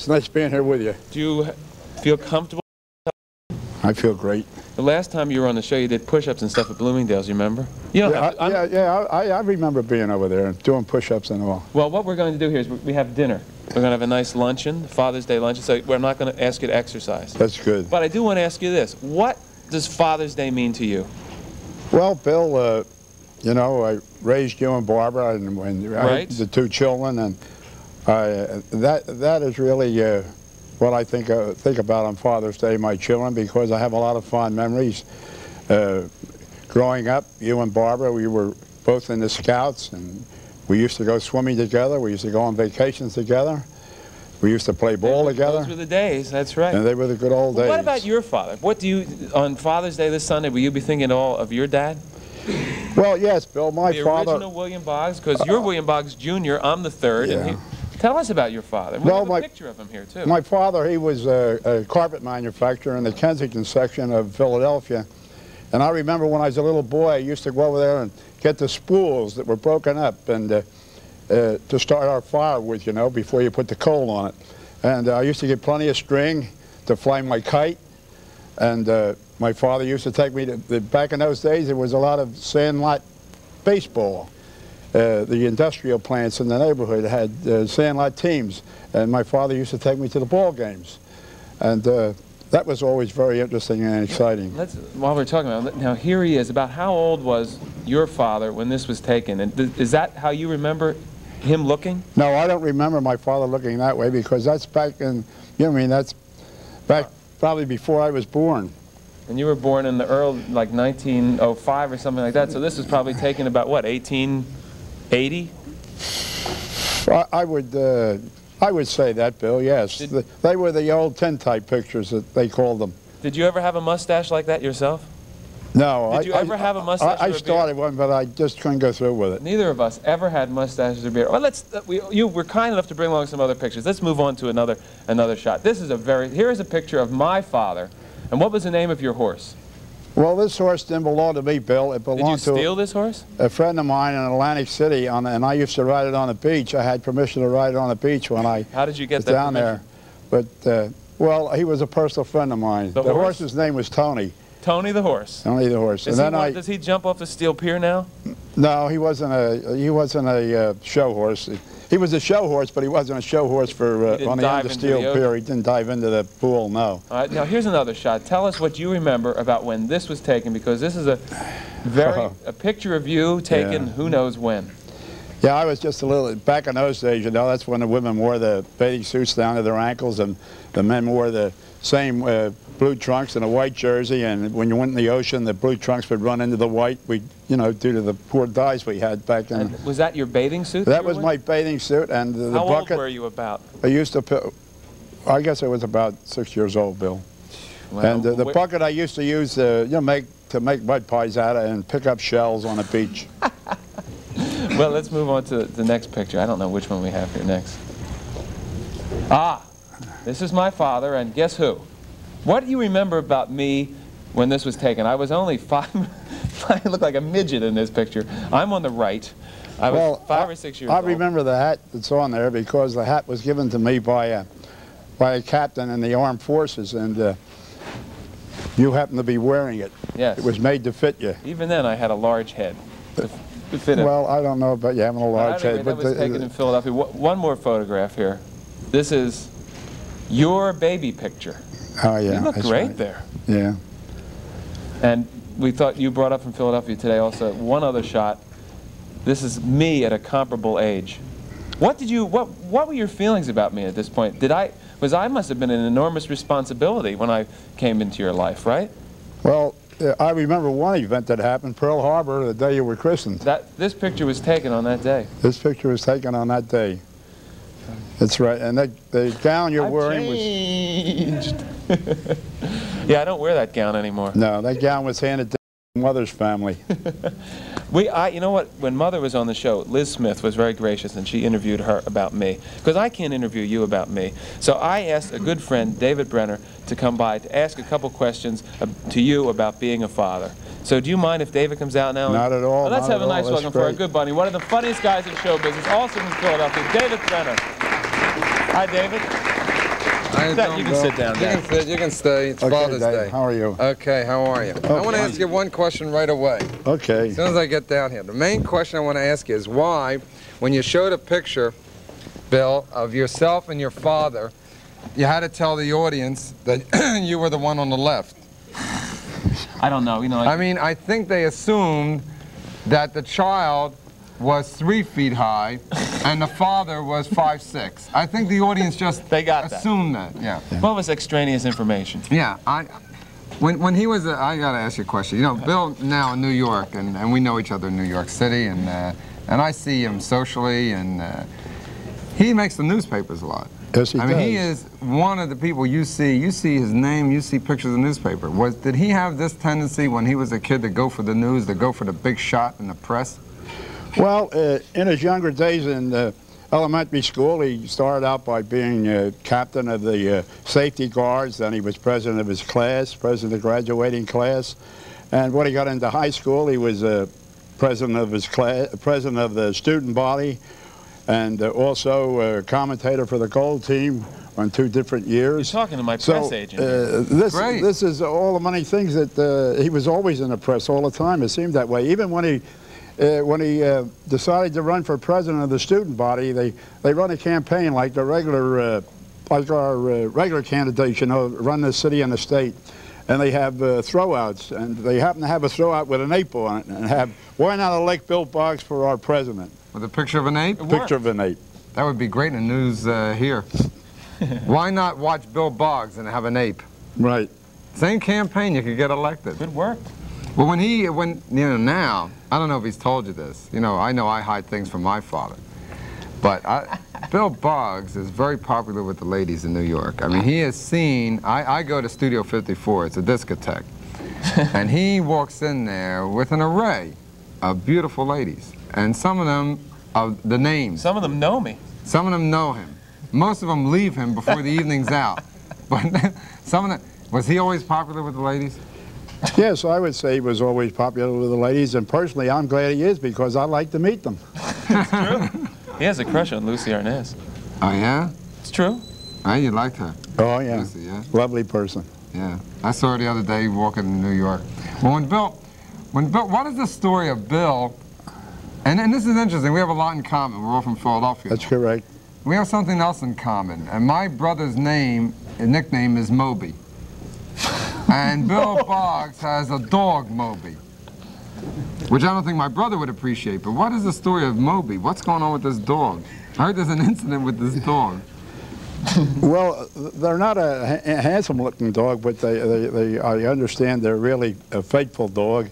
It's nice being here with you. Do you feel comfortable? I feel great. The last time you were on the show, you did push-ups and stuff at Bloomingdale's. You remember? You Yeah, I, yeah, yeah. I, I remember being over there and doing push-ups and all. Well, what we're going to do here is we- have dinner. We're going to have a nice luncheon, Father's Day luncheon. So we're not going to ask you to exercise. That's good. But I do want to ask you this: What does Father's Day mean to you? Well, Bill, uh, you know, I raised you and Barbara and when Right. had the two children, and I, that that is really uh, what I think uh, think about on Father's Day, my children, because I have a lot of fond memories. Uh, growing up, you and Barbara, we were both in the Scouts, and we used to go swimming together. We used to go on vacations together. We used to play ball together, Those were the days. That's right. and they were the good old days. What about your father? What do you on Father's Day this Sunday? Will you be thinking all of your dad? Well, yes, Bill, my father. the original William Boggs, because you're William Boggs Jr. I'm the third. And Yeah. Tell us about your father. We Well, have a my- picture of him here too. My father, he was a, a carpet manufacturer in the Kensington section of Philadelphia. And I remember when I was a little boy, I used to go over there and get the spools that were broken up and uh, uh, to start our fire with, you know, before you put the coal on it. And uh, I used to get plenty of string to fly my kite. And uh, my father used to take me to, the, back in those days, there was a lot of sandlot baseball. Uh, the industrial plants in the neighborhood had uh, sandlot teams, and my father used to take me to the ball games. And uh, that was always very interesting and exciting. Let's, while we're talking about it, now here he is. About how old was your father when this was taken? And th- is that how you remember him looking? No, I don't remember my father looking that way because that's back in, you know, I mean, that's back probably before I was born. And you were born in the early, like 1905 or something like that. So this was probably taken about what, 1880? I, I would, uh, I would say that, Bill. Yes, Did- The- they were the old tintype pictures that they called them. Did you ever have a mustache like that yourself? No, Did you I- ever have a mustache I, I started one, but I just couldn't go through with it. Neither of us ever had mustaches or beard. Well, let's. Uh, we, you were kind enough to bring along some other pictures. Let's move on to another another shot. This is a very. Here is a picture of my father. And what was the name of your horse? Well, this horse didn't belong to me, Bill. It Did you belonged to steal this horse? a friend of mine in Atlantic City, on, and I used to ride it on the beach. I had permission to ride it on the beach when I How did you get was that down permission? there. But, uh, well, he was a personal friend of mine. The The, horse? horse's name was Tony, Tony the horse. Tony the horse. Does and he, then want- I, does he jump off the steel pier now? no, he wasn't a he wasn't a uh, show horse. He was a show horse, but he wasn't a show horse for uh, on the end of steel the pier. He didn't dive into the pool. No. All right, now here's another shot. Tell us what you remember about when this was taken, because this is a very a picture of you taken Yeah. who knows when. Yeah, I was just a little, back in those days, you know, that's when the women wore the bathing suits down to their ankles and the men wore the same uh, blue trunks and a white jersey. And when you went in the ocean, the blue trunks would run into the white, we, you know, due to the poor dyes we had back then. And was that your bathing suit? that was my bathing suit and the, the How old bucket. were you about? I used to, put, I guess I was about six years old, Bill. Well, and uh, the bucket I used to use, uh, you know, make to make mud pies out of and pick up shells on the beach. Well, let's move on to the next picture. I don't know which one we have here next. Ah, this is my father, and guess who? What do you remember about me when this was taken? I was only five. I look like a midget in this picture. I'm on the right. I was well, five I, or six years I old. remember the hat that's on there because the hat was given to me by a, by a captain in the armed forces, and uh, you happened to be wearing it. Yes. It was made to fit you. Even then, I had a large head to, to fit it. Well, I don't know about you having a large head, that but was the- taken in Philadelphia. One more photograph here. This is your baby picture. oh yeah, you look great right. there. Yeah. And we thought you brought up from Philadelphia today also one other shot. This is me at a comparable age. What did you what what were your feelings about me at this point? Did I was I must have been an enormous responsibility when I came into your life, right? Well, uh, I remember one event that happened, Pearl Harbor, the day you were christened. That this picture was taken on that day. This picture was taken on that day. That's right, and that, the gown you're I've wearing was changed. yeah, I don't wear that gown anymore. no, that gown was handed to mother's family. We, I, you know what? When Mother was on the show, Liz Smith was very gracious, and she interviewed her about me because I can't interview you about me. So I asked a good friend, David Brenner, to come by to ask a couple questions uh, to you about being a father. So do you mind if David comes out now? Not at all, Well, let's not have at a nice all. That's welcome for our good buddy, one of the funniest guys in show business, also from Philadelphia, David Brenner. Hi, David. How you you can Bill? sit down, You can sit. You can stay. It's Okay, Father's Dave, Day. how are you? Okay, how are you? I want to ask you one question right away. Okay. As soon as I get down here. The main question I want to ask you is why, when you showed a picture, Bill, of yourself and your father, you had to tell the audience that you were the one on the left. I don't know. You know, I mean, I think they assumed that the child was three feet high and the father was five six. I think the audience just They got that. assumed that. Yeah. what was extraneous information? Yeah, I. When, when he was, uh, I gotta ask you a question. You know, Bill now in New York, and, and we know each other in New York City, and uh, and I see him socially, and uh, he makes the newspapers a lot. Yes, he I mean, he is one of the people you see. You see his name, you see pictures in the newspaper. Was did he have this tendency when he was a kid to go for the news, to go for the big shot in the press? Well, uh, in his younger days in uh, elementary school, he started out by being uh, captain of the uh, safety guards. Then he was president of his class, president of the graduating class. And when he got into high school, he was uh, president of his class, president of the student body, and uh, also uh, commentator for the gold team on two different years. You're talking to my So press agent. uh, this Great. this is all the many things that uh, he was always in the press all the time. It seemed that way. Even when he uh, when he uh, decided to run for president of the student body, they they run a campaign like the regular uh, like our uh, regular candidates, you know, run the city and the state. And they have uh, throwouts, and they happen to have a throwout with an ape on it, and have why not elect Bill Boggs for our president? With a picture of an ape? It worked. Picture of an ape. That would be great in the news uh, here. Why not watch Bill Boggs and have an ape? Right. Same campaign, you could get elected. Good work. Well, when he, when, you know, now, I don't know if he's told you this. You know, I know I hide things from my father. But I, Bill Boggs is very popular with the ladies in New York. I mean, he has seen, I, I go to Studio 54, it's a discotheque. and he walks in there with an array of beautiful ladies. And some of them, of the names, Some of them know me. some of them know him. Most of them leave him before the evening's out. But some of them, was he always popular with the ladies? Yes, I would say he was always popular with the ladies, and personally, I'm glad he is because I like to meet them. It's true. He has a crush on Lucie Arnaz. Oh, yeah? It's true. Oh, you liked her. Oh yeah, Lucy, yeah? lovely person. Yeah, I saw her the other day walking in New York. Well, when Bill, when Bill, what is the story of Bill? And, and this is interesting. We have a lot in common. We're all from Philadelphia. That's correct. We have something else in common. And my brother's name, nickname is Moby. And Bill Boggs has a dog, Moby. Which I don't think my brother would appreciate. But what is the story of Moby? What's going on with this dog? I heard there's an incident with this dog. Well, they're not a ha- handsome-looking dog, but they, they, they, I understand they're really a faithful dog.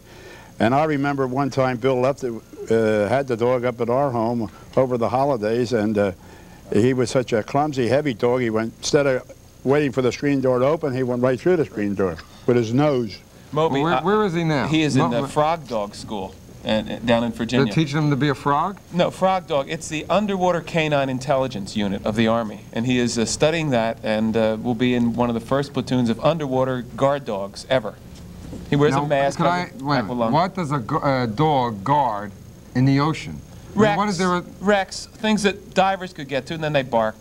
And I remember one time Bill left it, uh, had the dog up at our home over the holidays, and uh, he was such a clumsy, heavy dog. He went instead of waiting for the screen door to open, he went right through the screen door with his nose. Moby. Where, uh, where is he now? He is in Mo- the Frog Dog School and, and down in They're Virginia. teaching him to be a frog? No, Frog Dog. It's the Underwater Canine Intelligence Unit of the Army, and he is uh, studying that and uh, will be in one of the first platoons of underwater guard dogs ever. He wears Now, a mask. Could I, a wait a minute. aqualung. What does a uh, dog guard in the ocean? I mean, Wrecks, What is there? wrecks, things that divers could get to, and then they bark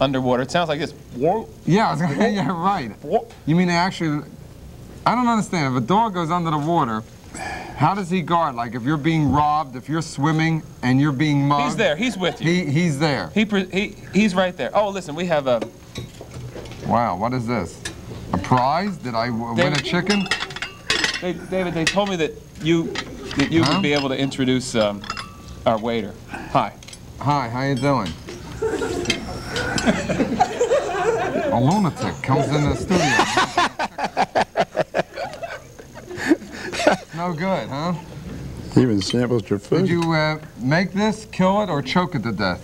underwater. It sounds like this. Yeah, I was gonna, yeah, right. You mean they actually? I don't understand. If a dog goes under the water, how does he guard? Like if you're being robbed, if you're swimming and you're being mugged. He's there. He's with you. He he's there. He, he he's right there. Oh, listen, we have a. Wow, what is this? A prize? Did I w- win a chicken? They, David, they told me that you that you Huh? would be able to introduce um, our waiter. Hi. Hi, how you doing? a lunatic comes in the studio. no good, huh? He even samples your food. Did you uh, make this, kill it, or choke it to death?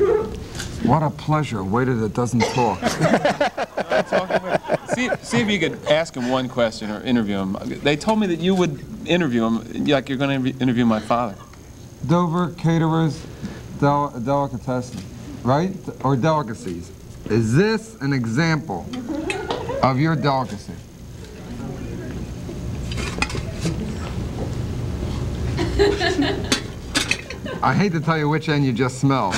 what a pleasure, a waiter that doesn't talk. See, see if you could ask him one question or interview him. They told me that you would interview him like you're going to interview my father. Dover caterers, del- delicatessen, right? Or delicacies. Is this an example of your delicacy? I hate to tell you which end you just smelled.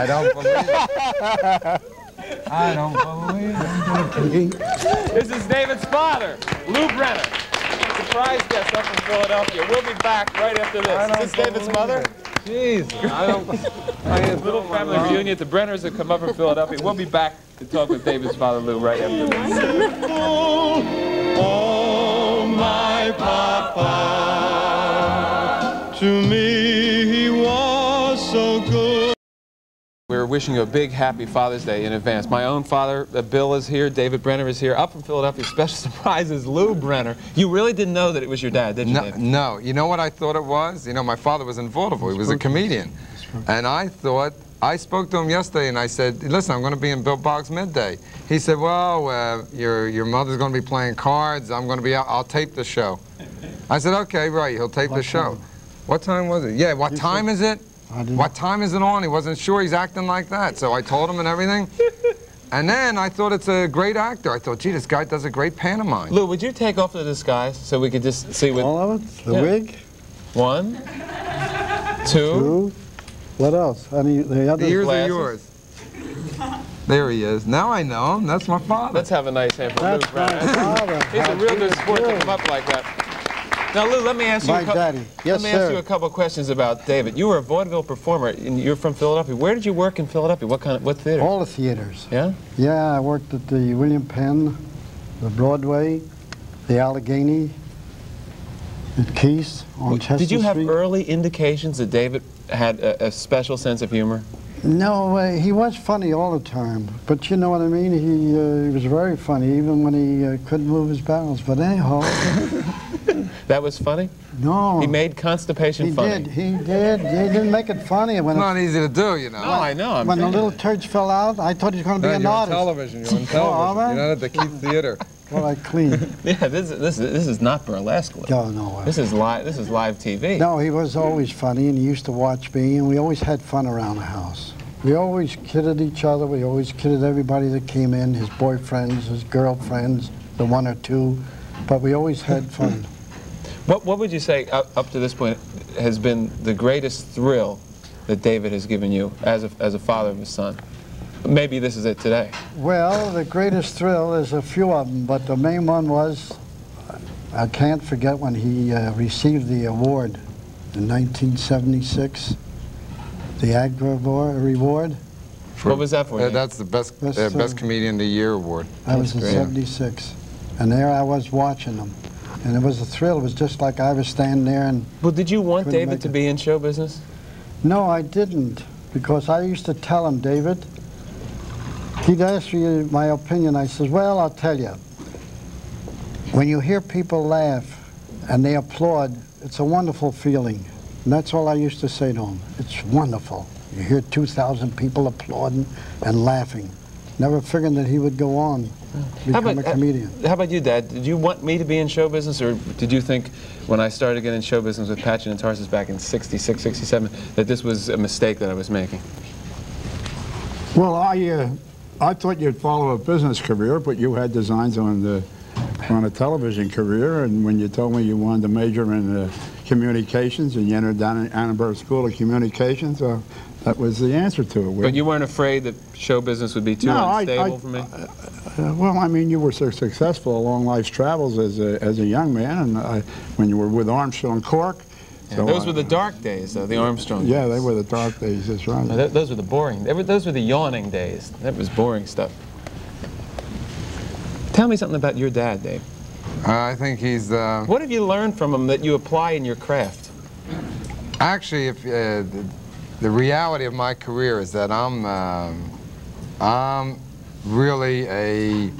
I don't believe it. I don't believe it. This is David's father, Lou Brenner. Surprise guest up from Philadelphia. We'll be back right after this. This is this David's mother? Jeez, I don't. I Little family reunion. The Brenners have come up from Philadelphia. We'll be back to talk with David's father, Lou, right after this. Oh, my papa, to me We're wishing you a big happy Father's Day in advance. My own father, uh, Bill, is here. David Brenner is here. Up from Philadelphia. Special surprise is Lou Brenner. You really didn't know that it was your dad, did you, No, David? no, you know what I thought it was? You know, my father was in vaudeville. He was a comedian. And I thought, I spoke to him yesterday and I said, listen, I'm going to be in Bill Boggs midday. He said, well, uh, your, your mother's going to be playing cards. I'm going to be out. I'll tape the show. I said, okay, right, he'll tape the show. What time was it? Yeah, what time is it? I didn't- What time is it on? He wasn't sure. He's acting like that. So I told him and everything. And then I thought it's a great actor. I thought, gee, this guy does a great pantomime. Lou, would you take off the disguise so we could just see what... All of it? The Yeah. wig? Two. What else? Any, the other? The ears glasses. are yours. There he is. Now I know him. That's my father. Let's have a nice hand for Lou That's my father. He's a real good good sport to come up like that. Now, Lou, let me ask you My a couple, daddy. Yes, let me ask you a couple of questions about David. You were a vaudeville performer, and you're from Philadelphia. Where did you work in Philadelphia? What kind of what theater? All the theaters. Yeah. Yeah, I worked at the William Penn, the Broadway, the Allegheny, at Keys on Chester Did you have Street. early indications that David had a, a special sense of humor? No, uh, he was funny all the time. But you know what I mean? He, uh, he was very funny, even when he uh, couldn't move his bowels. But anyhow, That was funny. no. He made constipation funny. He funny. did. He did. He didn't make it funny. When, It's it- not easy to do, you know. No, I know. I'm when the little that. turds fell out, I thought he was going to be No, an you're on television. You're on Oh, all television. right. You're not at the Keith Theater. Well, I clean. Yeah, this is this is this is not burlesque. Lou. oh, no. Uh, this is live. This is live TV. No, he was always funny, and he used to watch me, and we always had fun around the house. We always kidded each other. We always kidded everybody that came in, his boyfriends, his girlfriends, the one or two. But we always had fun. What what would you say up, up to this point has been the greatest thrill that David has given you as a as a father of his son? Maybe this is it today. well, the greatest thrill is a few of them, but the main one was I can't forget when he uh, received the award in 1976, the AGVA Award- Reward. what was that for? Uh, that's the best Best, uh, best comedian of the year award. I was in 76. And there I was watching them. And it was a thrill. It was just like I was standing there and well, did you want David to it. be in show business? No, I didn't, because I used to tell him, David, he'd ask me my opinion. I says, well, I'll tell you. When you hear people laugh and they applaud, it's a wonderful feeling. And that's all I used to say to him. It's wonderful. You hear 2,000 people applauding and laughing. Never figuring that he would go on, become a uh, comedian. how about you, Dad? Did you want me to be in show business, or did you think when I started getting in show business with Patchen and Tarsus back in 66, 67, that this was a mistake that I was making? Well, I, uh, I thought you'd follow a business career, but you had designs on the on a television career, and when you told me you wanted to major in uh, communications and you entered down in Annenberg School of Communications, uh, that was the answer to it. But you weren't afraid that show business would be too No, unstable I- for me? Uh, well, I mean, you were so successful along life's travels as a, as a young man, and I, when you were with Armstrong Cork. so those I- were the dark days, though, the Armstrong Yeah, days. they were the dark days, that's right. No, th- those were the boring. They were, those were the yawning days. That was boring stuff. Tell me something about your dad, Dave. Uh, I think he's uh, What have you learned from him that you apply in your craft? actually if uh, the, reality of my career is that I'm um, I'm really a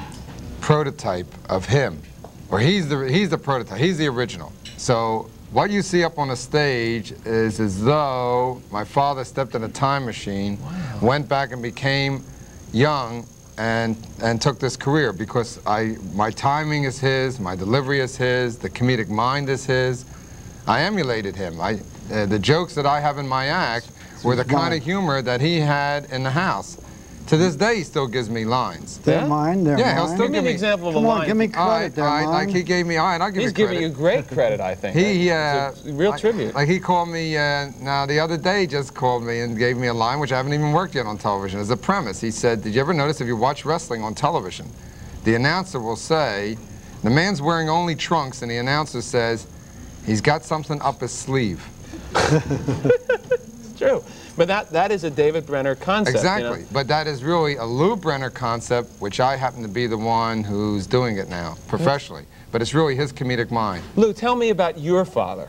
prototype of him, or he's the he's the prototype. He's the original. So what you see up on the stage is as though my father stepped in a time machine, went back and became young and and took this career because I my timing is his, my delivery is his, the comedic mind is his. I emulated him. I uh, the jokes that I have in my act were the kind of humor that he had in the house. To this day, he still gives me lines. They're Yeah? mine, they're Yeah, he'll still Give me an example of Come a on, line. give me All right, credit, they're all right, like he gave me, all right, I'll give He's you credit. giving you great credit, I think. He, It's uh, a real like, tribute. Like he called me, uh, now the other day just called me and gave me a line which I haven't even worked yet on television as a premise. He said, did you ever notice if you watch wrestling on television, the announcer will say, the man's wearing only trunks and the announcer says, he's got something up his sleeve. It's true. But that, that is a David Brenner concept. you know? Exactly, but that is really a Lou Brenner concept, which I happen to be the one who's doing it now, professionally. But it's really his comedic mind. Lou, tell me about your father.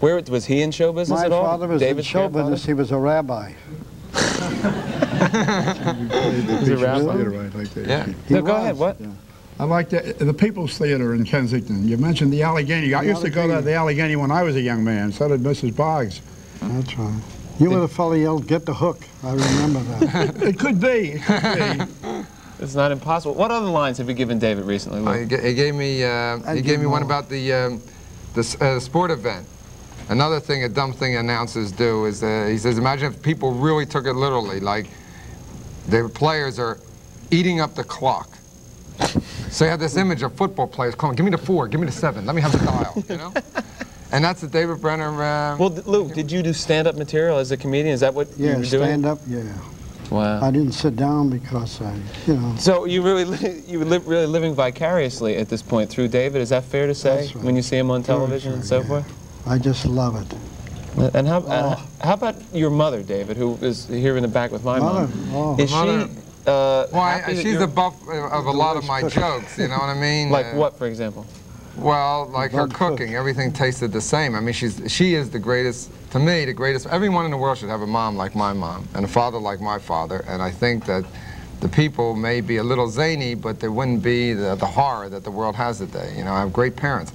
Where was he in show business My at all? father was David's in show grandfather? business, he was a rabbi. He's a rabbi. Theater, right, like. Yeah. He No, go ahead. What? I like the, the People's Theater in Kensington. You mentioned the Allegheny. I The used to go to the Allegheny when I was a young man. So did Mrs. Boggs. That's right. You were the fellow yelled, get the hook. I remember that. It could be. It could be. It's not impossible. What other lines have you given David recently, Lou? Uh, he, he gave me, uh, he gave me one more. about the, um, the uh, sport event. Another thing, a dumb thing announcers do is, uh, he says, imagine if people really took it literally, like the players are eating up the clock. So you have this image of football players, come on, give me the four, give me the seven, let me have the dial, you know? And that's the David Brenner. Uh, well, d- Lou, did you do stand-up material as a comedian? Is that what you Yeah, were doing? stand up, yeah. Wow. I didn't sit down because I, you know, So you really, li- you were li really living vicariously at this point through David. Is that fair to say That's right. when you see him on Very television and so yeah. forth? I just love it. And how, Oh. uh, how about your mother, David, who is here in the back with my Mother, mom? oh. Is Mother- she? Uh, well, I, she's you're- the buff uh, of a lot of my jokes, you know what I mean? Like Uh, what, for example? Well, like her Bug cook. cooking, everything tasted the same. I mean, she's she is the greatest to me, the greatest. Everyone in the world should have a mom like my mom and a father like my father. And I think that the people may be a little zany, but there wouldn't be the, the horror that the world has today. You know, I have great parents.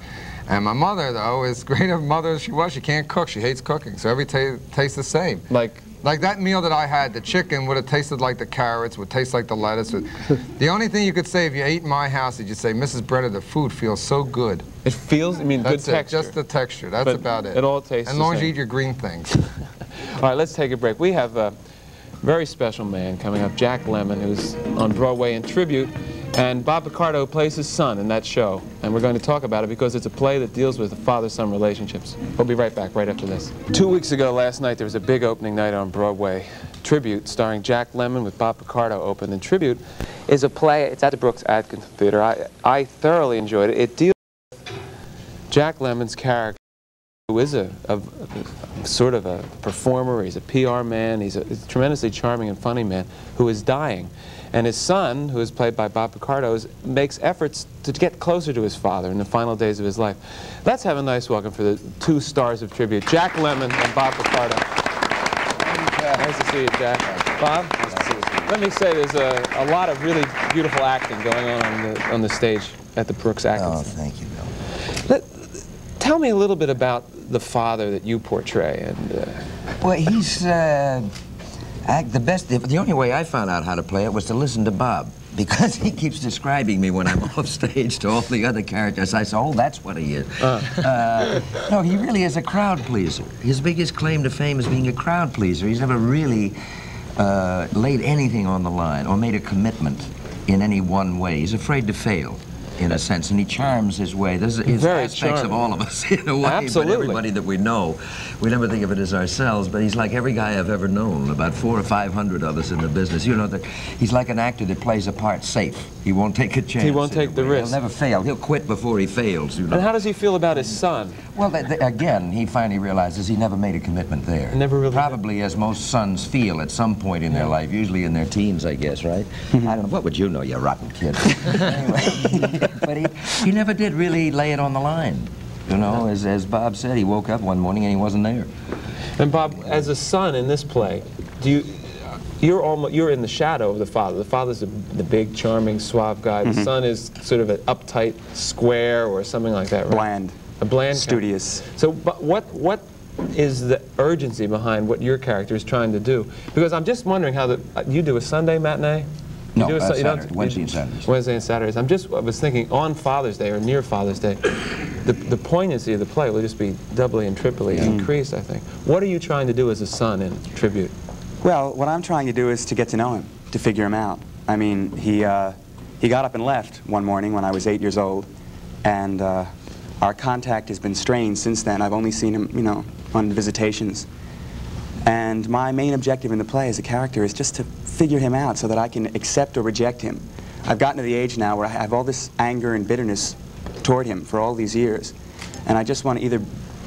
And my mother, though, is great a mother as she was. She can't cook. She hates cooking. So every ta tastes the same. Like, Like that meal that I had, the chicken would have tasted like the carrots, would taste like the lettuce. the only thing you could say if you ate in my house is you'd say, Mrs. Brenner, the food feels so good. it feels, I mean, That's good it, texture. just the texture. That's But about it. it all tastes As long as you eat your green things. All right, let's take a break. We have a very special man coming up, Jack Lemmon, who's on Broadway in tribute. And Bob Picardo plays his son in that show. And we're going to talk about it because it's a play that deals with the father-son relationships. We'll be right back right after this. Two weeks ago last night, there was a big opening night on Broadway. Tribute, starring Jack Lemmon with Bob Picardo opened. And Tribute is a play, it's at the Brooks Atkinson Theater. I, I thoroughly enjoyed it. It deals with Jack Lemmon's character who is a, a, a sort of a performer, he's a PR man, he's a, he's a tremendously charming and funny man who is dying. And his son, who is played by Bob Picardo, is, makes efforts to get closer to his father in the final days of his life. Let's have a nice welcome for the two stars of tribute, Jack Lemmon and Bob Picardo. Nice to see you, Jack. Bob? Nice to see you. Let me say there's a, a lot of really beautiful acting going on on the, on the stage at the Brooks Oh, Atkinson. thank you, Bill. Let, tell me a little bit about the father that you portray. And uh, Well, he's uh, act the best. The, the only way I found out how to play it was to listen to Bob. Because he keeps describing me when I'm off stage to all the other characters. I say, oh, that's what he is. Uh, no, he really is a crowd pleaser. His biggest claim to fame is being a crowd pleaser. He's never really uh, laid anything on the line or made a commitment in any one way. He's afraid to fail, in a sense, and he charms his way. There's, there's Very aspects of charming. all of us, in a way, Absolutely. but everybody that we know, we never think of it as ourselves, but he's like every guy I've ever known, about four or five hundred of us in the business. You know, that he's like an actor that plays a part safe. He won't take a chance. He won't take the risk. He'll never fail. He'll quit before he fails, you know. and how does he feel about his son? Well, th- th- again, he finally realizes he never made a commitment there. Never really did. Probably as most sons feel at some point in their life, usually in their teens, I guess, right? Mm-hmm. I don't know. What would you know, you rotten kid? anyway, but he, he never did really lay it on the line. You know, as, as Bob said, he woke up one morning and he wasn't there. And Bob, as a son in this play, do you? You're almost you're in the shadow of the father. The father's the, the big, charming, suave guy. The mm-hmm. son is sort of an uptight, square, or something like that. Right? Bland. A bland. character. Studious. So, but what what is the urgency behind what your character is trying to do? Because I'm just wondering how the you do a Sunday matinee. You No, do a Su- you don't- Saturday, Wednesday and Saturdays. Wednesday and Saturdays. I'm just, I was thinking on Father's Day or near Father's Day, the, the poignancy of the play will just be doubly and triply increased, I think. What are you trying to do as a son in tribute? Well, what I'm trying to do is to get to know him. to figure him out. I mean, he, uh, he got up and left one morning when I was eight years old, and uh, our contact has been strained since then. I've only seen him, you know, on visitations. And my main objective in the play as a character is just to figure him out so that I can accept or reject him. I've gotten to the age now where I have all this anger and bitterness toward him for all these years. And I just want to either,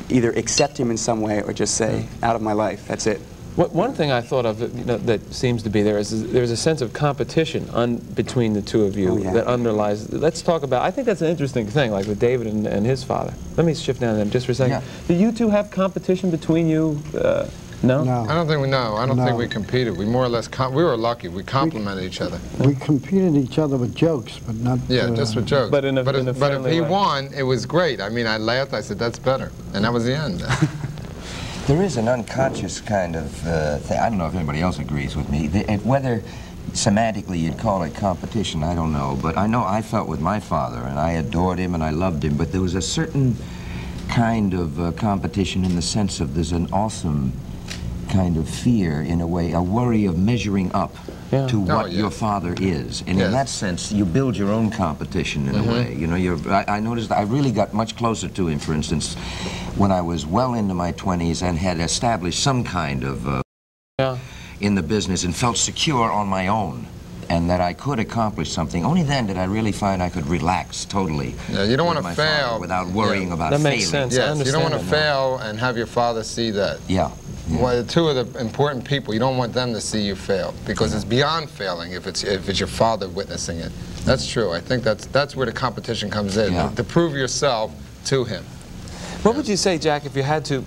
either accept him in some way or just say, out of my life, that's it. What, one thing I thought of that, you know, that seems to be there is, is there's a sense of competition un, between the two of you Oh, yeah. that underlies. Let's talk about. I think that's an interesting thing, like with David and, and his father. Let me shift down to them just for a second. Yeah. Do you two have competition between you? Uh, no. No. I don't think we know. I don't think we competed. We more or less, com we were lucky. We complimented each other. We competed each other with jokes, but not... Yeah, uh, just with jokes. But in a- but, in if, a but if he way. won, it was great. I mean, I laughed. I said, that's better. And that was the end. There is an unconscious kind of uh, thing. I don't know if anybody else agrees with me. The, it, whether semantically you'd call it competition, I don't know. But I know I felt with my father, and I adored him and I loved him. But there was a certain kind of uh, competition in the sense of there's an awesome kind of fear, in a way, a worry of measuring up Yeah. to Oh, what yeah. your father is. And Yes. in that sense, you build your own competition in a way. You know, you're, I, I noticed I really got much closer to him, for instance, when I was well into my 20s and had established some kind of uh, Yeah. in the business and felt secure on my own and that I could accomplish something. Only then did I really find I could relax totally. Yeah, you don't wanna fail. without worrying Yeah. about That makes failing. sense. I yes, you don't want to fail and have your father see that. Yeah. Well, the two of the important people, you don't want them to see you fail because it's beyond failing if it's if it's your father witnessing it. That's true. I think that's that's where the competition comes in Yeah. to prove yourself to him. What would you say, Jack, if you had to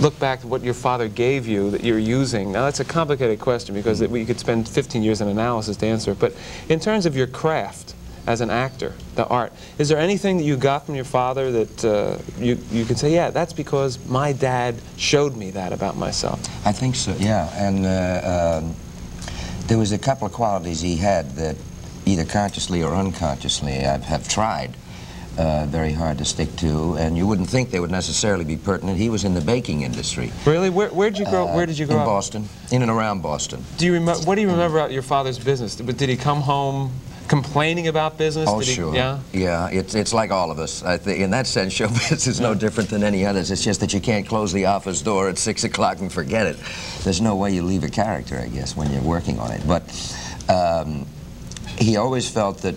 look back to what your father gave you that you're using? Now, that's a complicated question because mm-hmm. it, we could spend 15 years in analysis to answer it. But in terms of your craft as an actor, the art, is there anything that you got from your father that uh, you, you could say, yeah, that's because my dad showed me that about myself? I think so, yeah. And uh, um, there was a couple of qualities he had that either consciously or unconsciously I have tried uh, very hard to stick to, and you wouldn't think they would necessarily be pertinent. He was in the baking industry. Really? Where, where'd you grow, where did you grow in up? Boston, in and around Boston. Do you remember, what do you remember about your father's business? But did he come home complaining about business? Oh, he- sure. Yeah? Yeah, it's, it's like all of us. I think in that sense, show business is no different than any others. It's just that you can't close the office door at 6 o'clock and forget it. There's no way you leave a character, I guess, when you're working on it. But um, he always felt that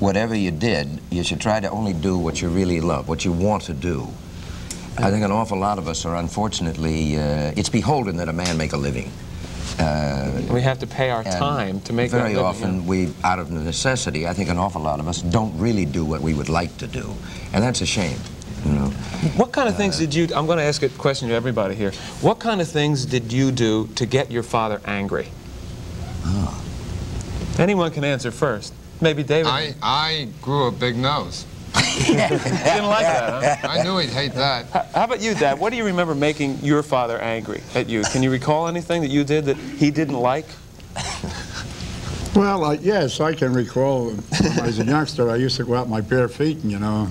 whatever you did, you should try to only do what you really love, what you want to do. I think an awful lot of us are unfortunately, uh, it's beholden that a man make a living. Uh, We have to pay our time to make that Very often, we, out of necessity, I think an awful lot of us don't really do what we would like to do, and that's a shame. You know, What kind of things did you, I'm going to ask a question to everybody here. What kind of things did you do to get your father angry? Ah. Anyone can answer first. Maybe David. I I grew a big nose. You didn't like that, huh? I knew he'd hate that. How- How about you, Dad? What do you remember making your father angry at you? Can you recall anything that you did that he didn't like? Well, uh, yes, I can recall when I was a youngster, I used to go out in my bare feet, and, you know,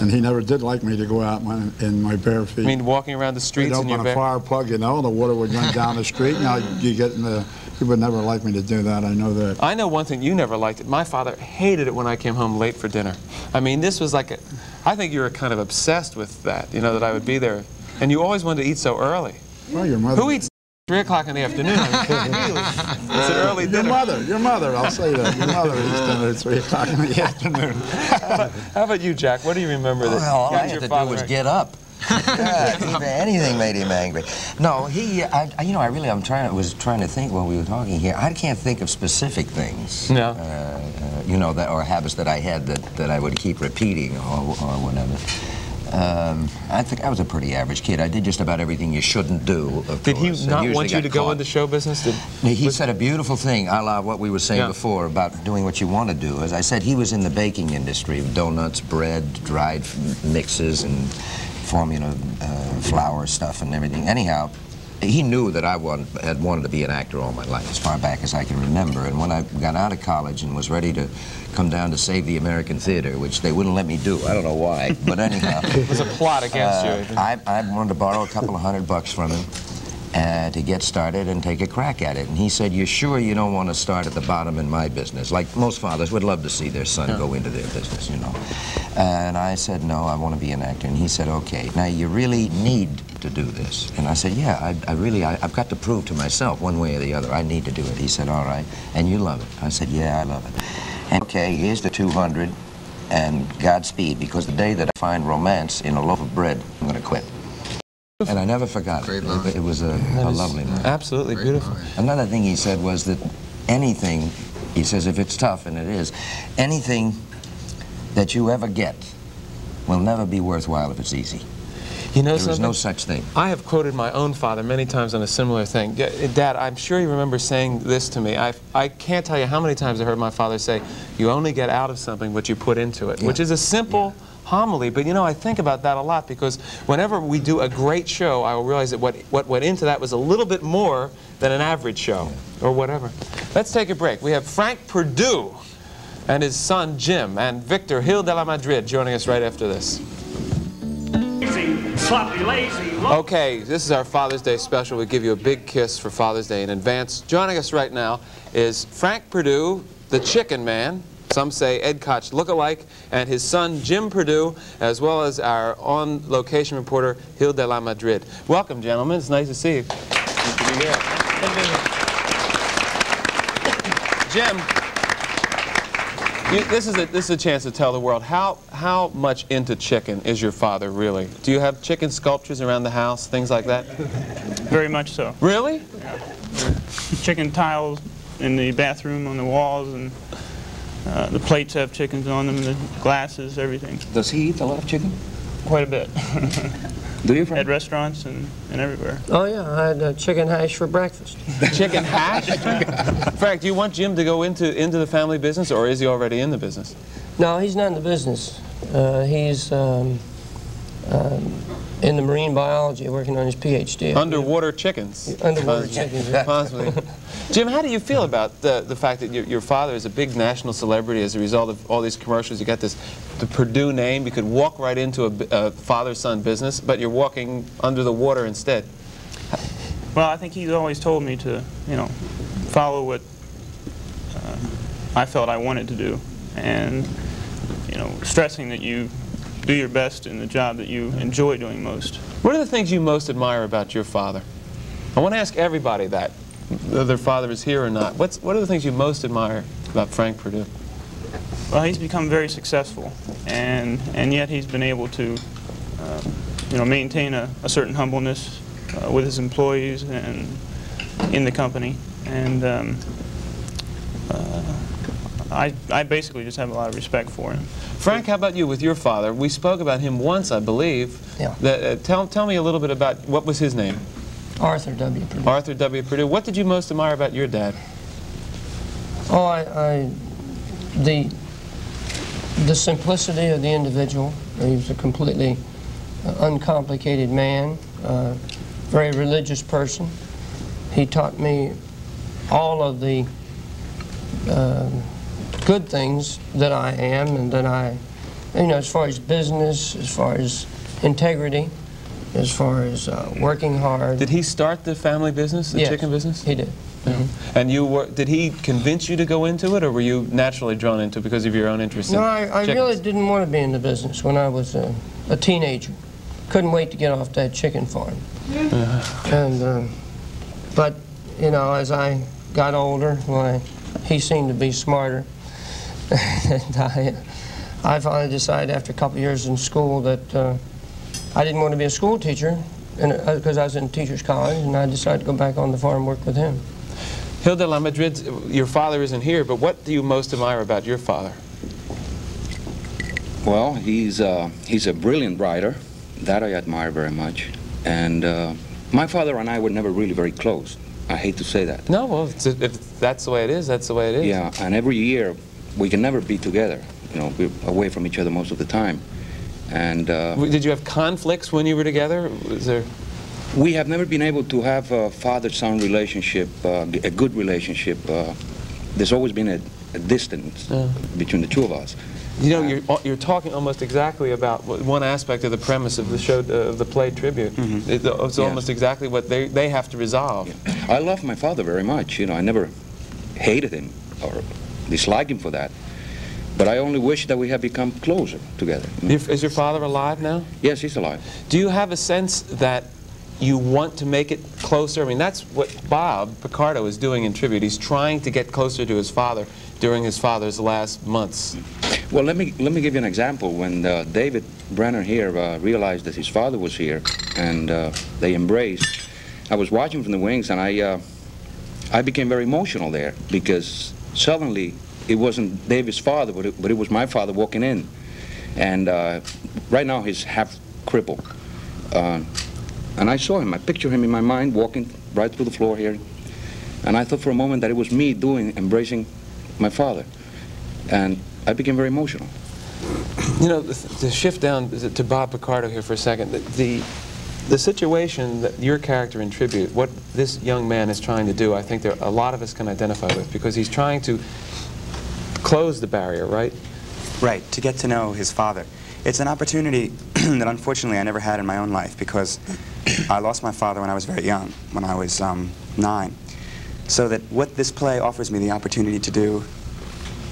and he never did like me to go out my, in my bare feet. I mean, walking around the He'd streets in open your a fire plug, you know, and the water would run down the street. Now you get in the, he would never like me to do that. I know that. I know one thing, you never liked it. My father hated it when I came home late for dinner. I mean, this was like a... I think you were kind of obsessed with that, you know, that I would be there. And you always wanted to eat so early. Well, your mother. Who eats 3 o'clock in the afternoon? Really? It's an early Your mother. Your mother. I'll say that. Your mother eats dinner at three o'clock in the afternoon. How about you, Jack? What do you remember that well, all got I had to do was angry? get up. Yeah, if anything made him angry. No, he, I, you know, I really, I'm trying, was trying to think while we were talking here. I can't think of specific things. No. Uh, uh, you know, that or habits that I had that, that I would keep repeating or, or whatever. Um, I think I was a pretty average kid. I did just about everything you shouldn't do. Of Did he course, and not want you to go into show business? Did, He said a beautiful thing, a la what we were saying Yeah. before about doing what you want to do. As I said, he was in the baking industry, donuts, bread, dried mixes, and formula uh, flour stuff and everything. Anyhow, he knew that I want, had wanted to be an actor all my life, as far back as I can remember. And when I got out of college and was ready to come down to save the American theater, which they wouldn't let me do, I don't know why, but anyhow. it was a plot against Uh, you. I, I wanted to borrow a couple of hundred bucks from him. Uh, to get started and take a crack at it. And he said, "You're sure you don't want to start at the bottom in my business? Like most fathers would love to see their son go into their business, you know." And I said, "No, I want to be an actor." And he said, "Okay, now you really need to do this." And I said, "Yeah, I, I really, I, I've got to prove to myself one way or the other. I need to do it." He said, "All right, and you love it." I said, "Yeah, I love it." And okay, here's the 200, and Godspeed, because the day that I find romance in a loaf of bread, I'm going to quit. And I never forgot it. It, it was a, a lovely line. Absolutely Great beautiful. line. Another thing he said was that anything, he says, if it's tough, and it is, anything that you ever get will never be worthwhile if it's easy. You know There is something? no such thing. I have quoted my own father many times on a similar thing. Dad, I'm sure you remember saying this to me. I, I can't tell you how many times I heard my father say, you only get out of something what you put into it, Yeah. which is a simple homily, but you know, I think about that a lot because whenever we do a great show, I will realize that what, what went into that was a little bit more than an average show, or whatever. Let's take a break. We have Frank Perdue and his son Jim, and Victor Hill de la Madrid joining us right after this. Sloppy, lazy, Okay, this is our Father's Day special. We give you a big kiss for Father's Day in advance. Joining us right now is Frank Perdue, the Chicken Man. Some say Ed Koch look-alike, and his son Jim Perdue, as well as our on-location reporter Hill de la Madrid. Welcome, gentlemen. It's nice to see you. Good to be here. Jim, you, this is a this is a chance to tell the world how how much into chicken is your father really? Do you have chicken sculptures around the house, things like that? Very much so. Really? Yeah. Chicken tiles in the bathroom on the walls, and uh, the plates have chickens on them, the glasses, everything. Does he eat a lot of chicken? Quite a bit. Do you, At restaurants and, and everywhere. Oh, yeah, I had uh, chicken hash for breakfast. Chicken hash? Frank, do you want Jim to go into into the family business, or is he already in the business? No, he's not in the business. Uh, he's um, um, in the marine biology, working on his PhD. Underwater chickens. Underwater chickens, yeah. Possibly. Jim, how do you feel about the, the fact that your, your father is a big national celebrity as a result of all these commercials? You got this, the Perdue name. You could walk right into a father-son business, but you're walking under the water instead. Well, I think he's always told me to, you know, follow what uh, I felt I wanted to do, and you know, stressing that you do your best in the job that you enjoy doing most. What are the things you most admire about your father? I want to ask everybody that, whether their father is here or not. What's, what are the things you most admire about Frank Perdue? Well, he's become very successful, and and yet he's been able to, uh, you know, maintain a, a certain humbleness uh, with his employees and in the company, and um, I I basically just have a lot of respect for him. Frank, how about you with your father? We spoke about him once, I believe. Yeah. That, uh, tell, tell me a little bit about, what was his name? Arthur W. Perdue. Arthur W. Perdue. What did you most admire about your dad? Oh, I, I, the, the simplicity of the individual. He was a completely uh, uncomplicated man, uh, very religious person. He taught me all of the uh, good things that I am and that I, you know, as far as business, as far as integrity, as far as uh, working hard. Did he start the family business, the Yes, chicken business? He did. And you were, did he convince you to go into it, or were you naturally drawn into it because of your own interest No, in I, I really didn't want to be in the business when I was a, a teenager. Couldn't wait to get off that chicken farm. And, um, but, you know, as I got older, why, he seemed to be smarter. and I, I finally decided after a couple years in school that uh, I didn't want to be a school teacher because I was in teacher's college, and I decided to go back on the farm and work with him. Hilda La Madrid, your father isn't here, but what do you most admire about your father? Well, he's uh, he's a brilliant writer. That I admire very much. And uh, my father and I were never really very close. I hate to say that. No, well, it's, if that's the way it is, that's the way it is. Yeah, and every year we can never be together. You know, we're away from each other most of the time. And uh, Did you have conflicts when you were together? Was there? we have never been able to have a father-son relationship, uh, a good relationship. Uh, there's always been a, a distance Yeah. between the two of us. You know, you're, you're talking almost exactly about one aspect of the premise of the show, uh, of the play tribute. Mm-hmm. It- It's almost exactly what they, they have to resolve. I love my father very much. You know, I never hated him or disliked him for that. But I only wish that we had become closer together. If- Is your father alive now? Yes, he's alive. Do you have a sense that you want to make it closer? I mean, that's what Bob Picardo is doing in tribute. He's trying to get closer to his father during his father's last months. Well, let me let me give you an example. When uh, David Brenner here uh, realized that his father was here, and uh, they embraced, I was watching from the wings, and I uh, I became very emotional there because suddenly it wasn't David's father, but it, but it was my father walking in, and uh, right now he's half crippled, uh, and I saw him. I picture him in my mind walking right through the floor here, and I thought for a moment that it was me doing embracing my father, and I became very emotional. You know, th- to shift down to Bob Picardo here for a second, the, the, the situation that your character in Tribute, what this young man is trying to do, I think there a lot of us can identify with because he's trying to close the barrier, right? Right, to get to know his father. It's an opportunity that unfortunately I never had in my own life because I lost my father when I was very young, when I was um, nine. So that what this play offers me the opportunity to do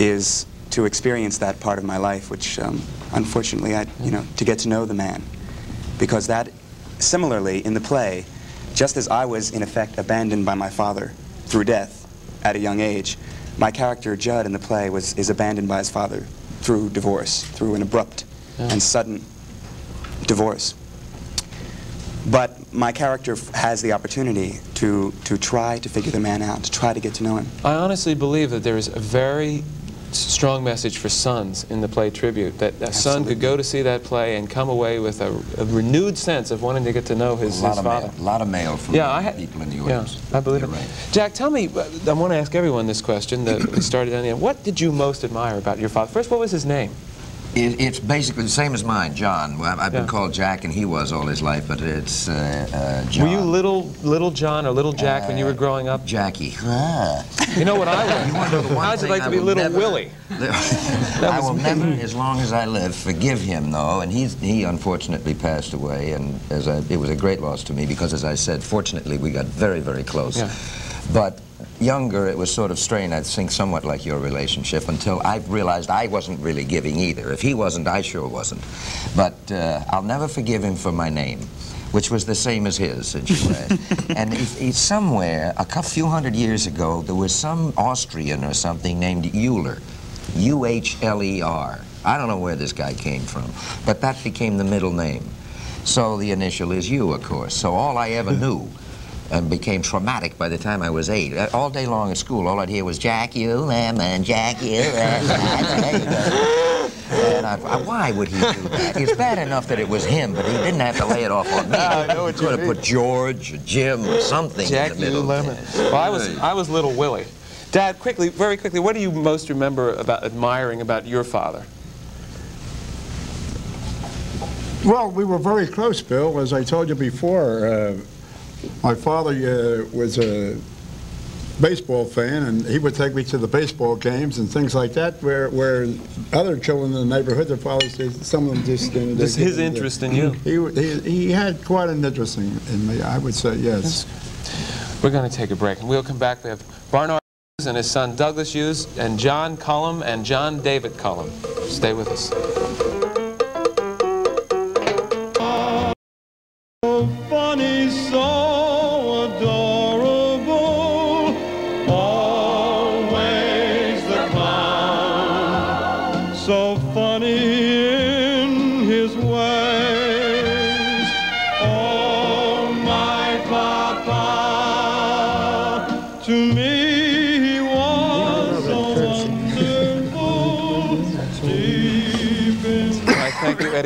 is to experience that part of my life, which um, unfortunately I, you know, to get to know the man. Because that, similarly, in the play, just as I was in effect abandoned by my father through death at a young age, my character Judd in the play was, is abandoned by his father through divorce, through an abrupt and sudden divorce. But my character f- has the opportunity to, to try to figure the man out, to try to get to know him. I honestly believe that there is a very strong message for sons in the play Tribute, that a son could go to see that play and come away with a, a renewed sense of wanting to get to know his, a his father. mail, a lot of mail from Yeah, I people in the Yeah, audience. I believe You're it. right. Jack, tell me, uh, I want to ask everyone this question that we started on the end. What did you most admire about your father? First, what was his name? It, it's basically the same as mine, John. Well, I've been called Jack, and he was all his life, but it's uh, uh, John. Were you little little John or little Jack when you were growing up? Jackie. You know what I was? You know the one I'd you like to be little never- Willie? I will never, as long as I live, forgive him, though. And he's, he unfortunately passed away, and as I, it was a great loss to me because, as I said, fortunately we got very, very close. Yeah. But younger, it was sort of strained, I think, somewhat like your relationship, until I realized I wasn't really giving either. If he wasn't, I sure wasn't. But uh, I'll never forgive him for my name. Which was the same as his in Chile. and if, if somewhere, a few hundred years ago, there was some Austrian or something named Uhler. U-H-L-E-R. I don't know where this guy came from, but that became the middle name. So the initial is U, of course. So all I ever knew and became traumatic by the time I was eight. Uh, All day long at school, all I'd hear was Jack you, man, Jack you. And I, I, why would he do that? It's bad enough that it was him, but he didn't have to lay it off on me. I know what he you could have mean. put George or Jim or something Jack in the middle. Lemmon. Well, I was I was little Willie. Dad, quickly, very quickly, what do you most remember about admiring about your father? Well, we were very close, Bill. As I told you before, uh, my father uh, was a baseball fan, and he would take me to the baseball games and things like that, where, where other children in the neighborhood, their fathers, some of them just didn't. Just his interest in you. He, he, he had quite an interest in, in me, I would say, yes. We're going to take a break, and we'll come back. We have Barnard Hughes and his son Douglas Hughes, and John Cullum and John David Cullum. Stay with us.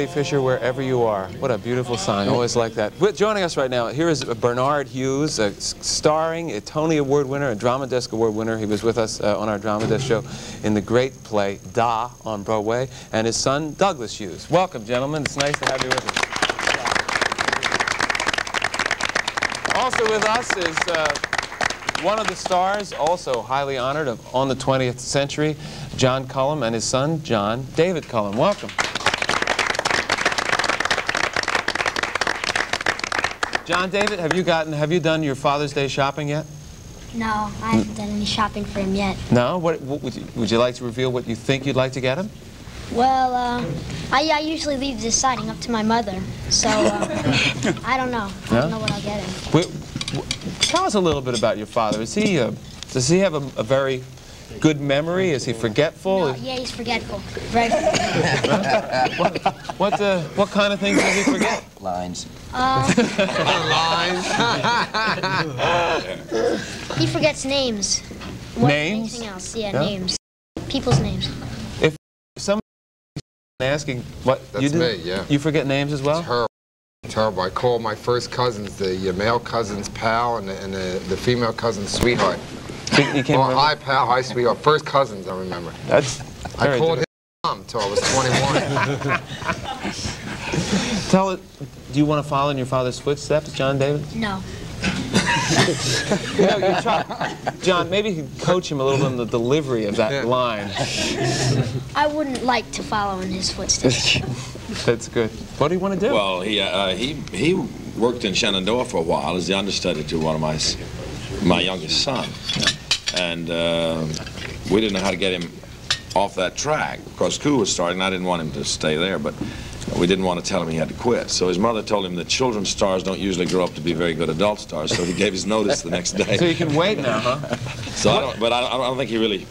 Fisher, wherever you are. What a beautiful sign. Always like that. Joining us right now, here is Barnard Hughes, a starring, a Tony Award winner, a Drama Desk Award winner. He was with us uh, on our Drama Desk show in the great play Da on Broadway, and his son Douglas Hughes. Welcome, gentlemen. It's nice to have you with us. Also with us is uh, one of the stars, also highly honored of On the 20th Century, John Cullum, and his son, John David Cullum. Welcome. John David, have you gotten, have you done your Father's Day shopping yet? No, I haven't done any shopping for him yet. No? What, what would, you, would you like to reveal what you think you'd like to get him? Well, uh, I, I usually leave deciding up to my mother, so uh, I don't know. I Yeah? don't know what I'll get him. Wh- Tell us a little bit about your father. Is he, uh, does he have a, a very good memory? Is he forgetful? No, yeah, he's forgetful. Very forgetful. what, what, uh, what kind of things does he forget? Lines. Uh, he forgets names. More than Names? Anything else? Yeah, Yeah. names. People's names. If someone asking what That's you do, me, yeah. you forget names as well. Terrible. Terrible. I call my first cousins the uh, male cousin's pal and the, and the, the female cousin's sweetheart. You, you can't well, remember? hi pal, hi sweetheart. First cousins, I remember. That's I called him difficult. mom till I was 21. Tell it. Do you want to follow in your father's footsteps, John David? No. You know, you try, John, maybe you could coach him a little bit in the delivery of that line. I wouldn't like to follow in his footsteps. That's good. What do you want to do? Well, he, uh, he, he worked in Shenandoah for a while as the understudy to one of my, my youngest son. And uh, we didn't know how to get him off that track. because course, school was starting. I didn't want him to stay there, but we didn't want to tell him he had to quit. So his mother told him that children's stars don't usually grow up to be very good adult stars, so he gave his notice the next day. so you can wait now, huh? So I don't, but I, I don't think he really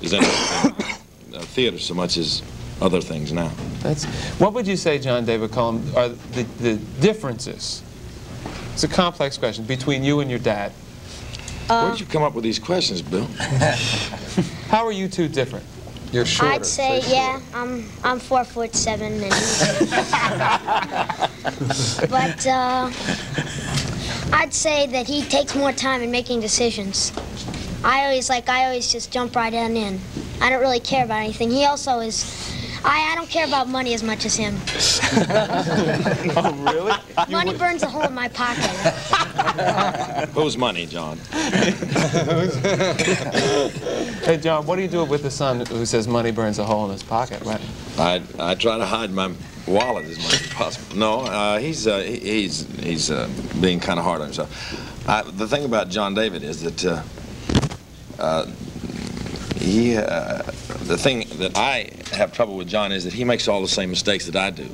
is interested in uh, theater so much as other things now. That's. What would you say, John David Cullum, are the, the differences? It's a complex question between you and your dad. Where did you come up with these questions, Bill? How are you two different? You're shorter. I'd say, yeah, I'm I'm four foot seven, and but uh, I'd say that he takes more time in making decisions. I always like I always just jump right on in. I don't really care about anything. He also is. I, I don't care about money as much as him. oh, really? Money burns a hole in my pocket. Whose money, John? Hey, John, what do you do with the son who says money burns a hole in his pocket? What? I, I try to hide my wallet as much as possible. No, uh, he's uh, he's he's uh, being kind of hard on himself. I, the thing about John David is that uh, uh, he uh, the thing that I have trouble with John is that he makes all the same mistakes that I do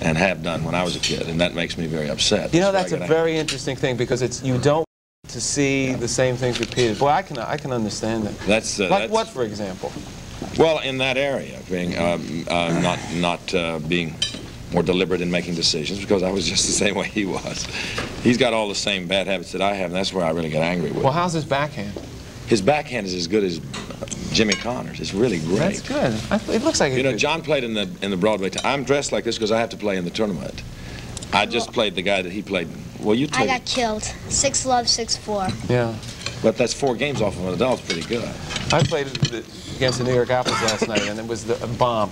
and have done when I was a kid, and that makes me very upset. You know, that's a angry. very interesting thing because it's you don't want to see the same things repeated. Boy, I can I can understand that. That's uh, Like that's, what, for example? Well, in that area, being um, uh, not not uh, being more deliberate in making decisions, because I was just the same way he was. He's got all the same bad habits that I have, and that's where I really get angry with. Well, how's his backhand? His backhand is as good as Jimmy Connors. It's really great. That's good. I, it looks like a You know, good- John played in the in the Broadway. T- I'm dressed like this because I have to play in the tournament. I just played the guy that he played. Well, you I played, got killed. Six love, six four. Yeah. but that's four games off of an adult's pretty good. I played against the New York Apples last night, and it was the, a bomb.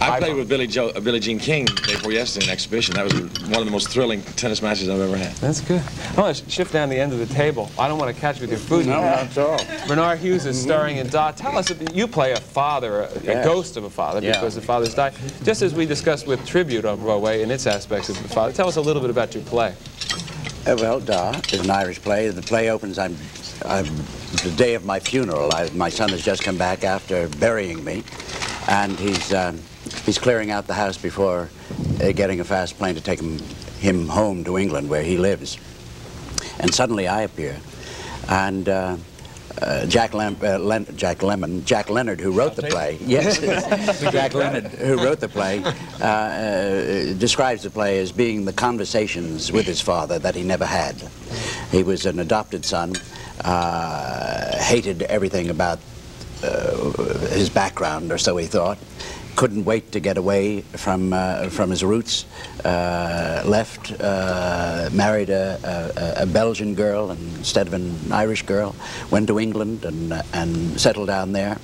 I played with Billy Joe, uh, Billie Jean King day before yesterday in an exhibition. That was one of the most thrilling tennis matches I've ever had. That's good. I want to shift down the end of the table. I don't want to catch you with your food. No, not at all. Barnard Hughes is starring in Da. Tell us, you play a father, a, a ghost of a father, Yeah. because the father's died. Just as we discussed with Tribute on Broadway in its aspects of the father, tell us a little bit about your play. Uh, well, Da is an Irish play. The play opens on I'm, the day of my funeral. I, my son has just come back after burying me, and he's um, he's clearing out the house before uh, getting a fast plane to take him him home to England, where he lives. And suddenly I appear, and. Uh, uh, Jack, Lem- uh, Len- Jack Lemmon, Jack Leonard, who wrote the play, yes, Jack Leonard, who wrote the play, uh, uh, describes the play as being the conversations with his father that he never had. He was an adopted son, uh, hated everything about uh, his background, or so he thought. Couldn't wait to get away from uh, from his roots. Uh, left, uh, married a, a, a Belgian girl instead of an Irish girl. Went to England and uh, and settled down there,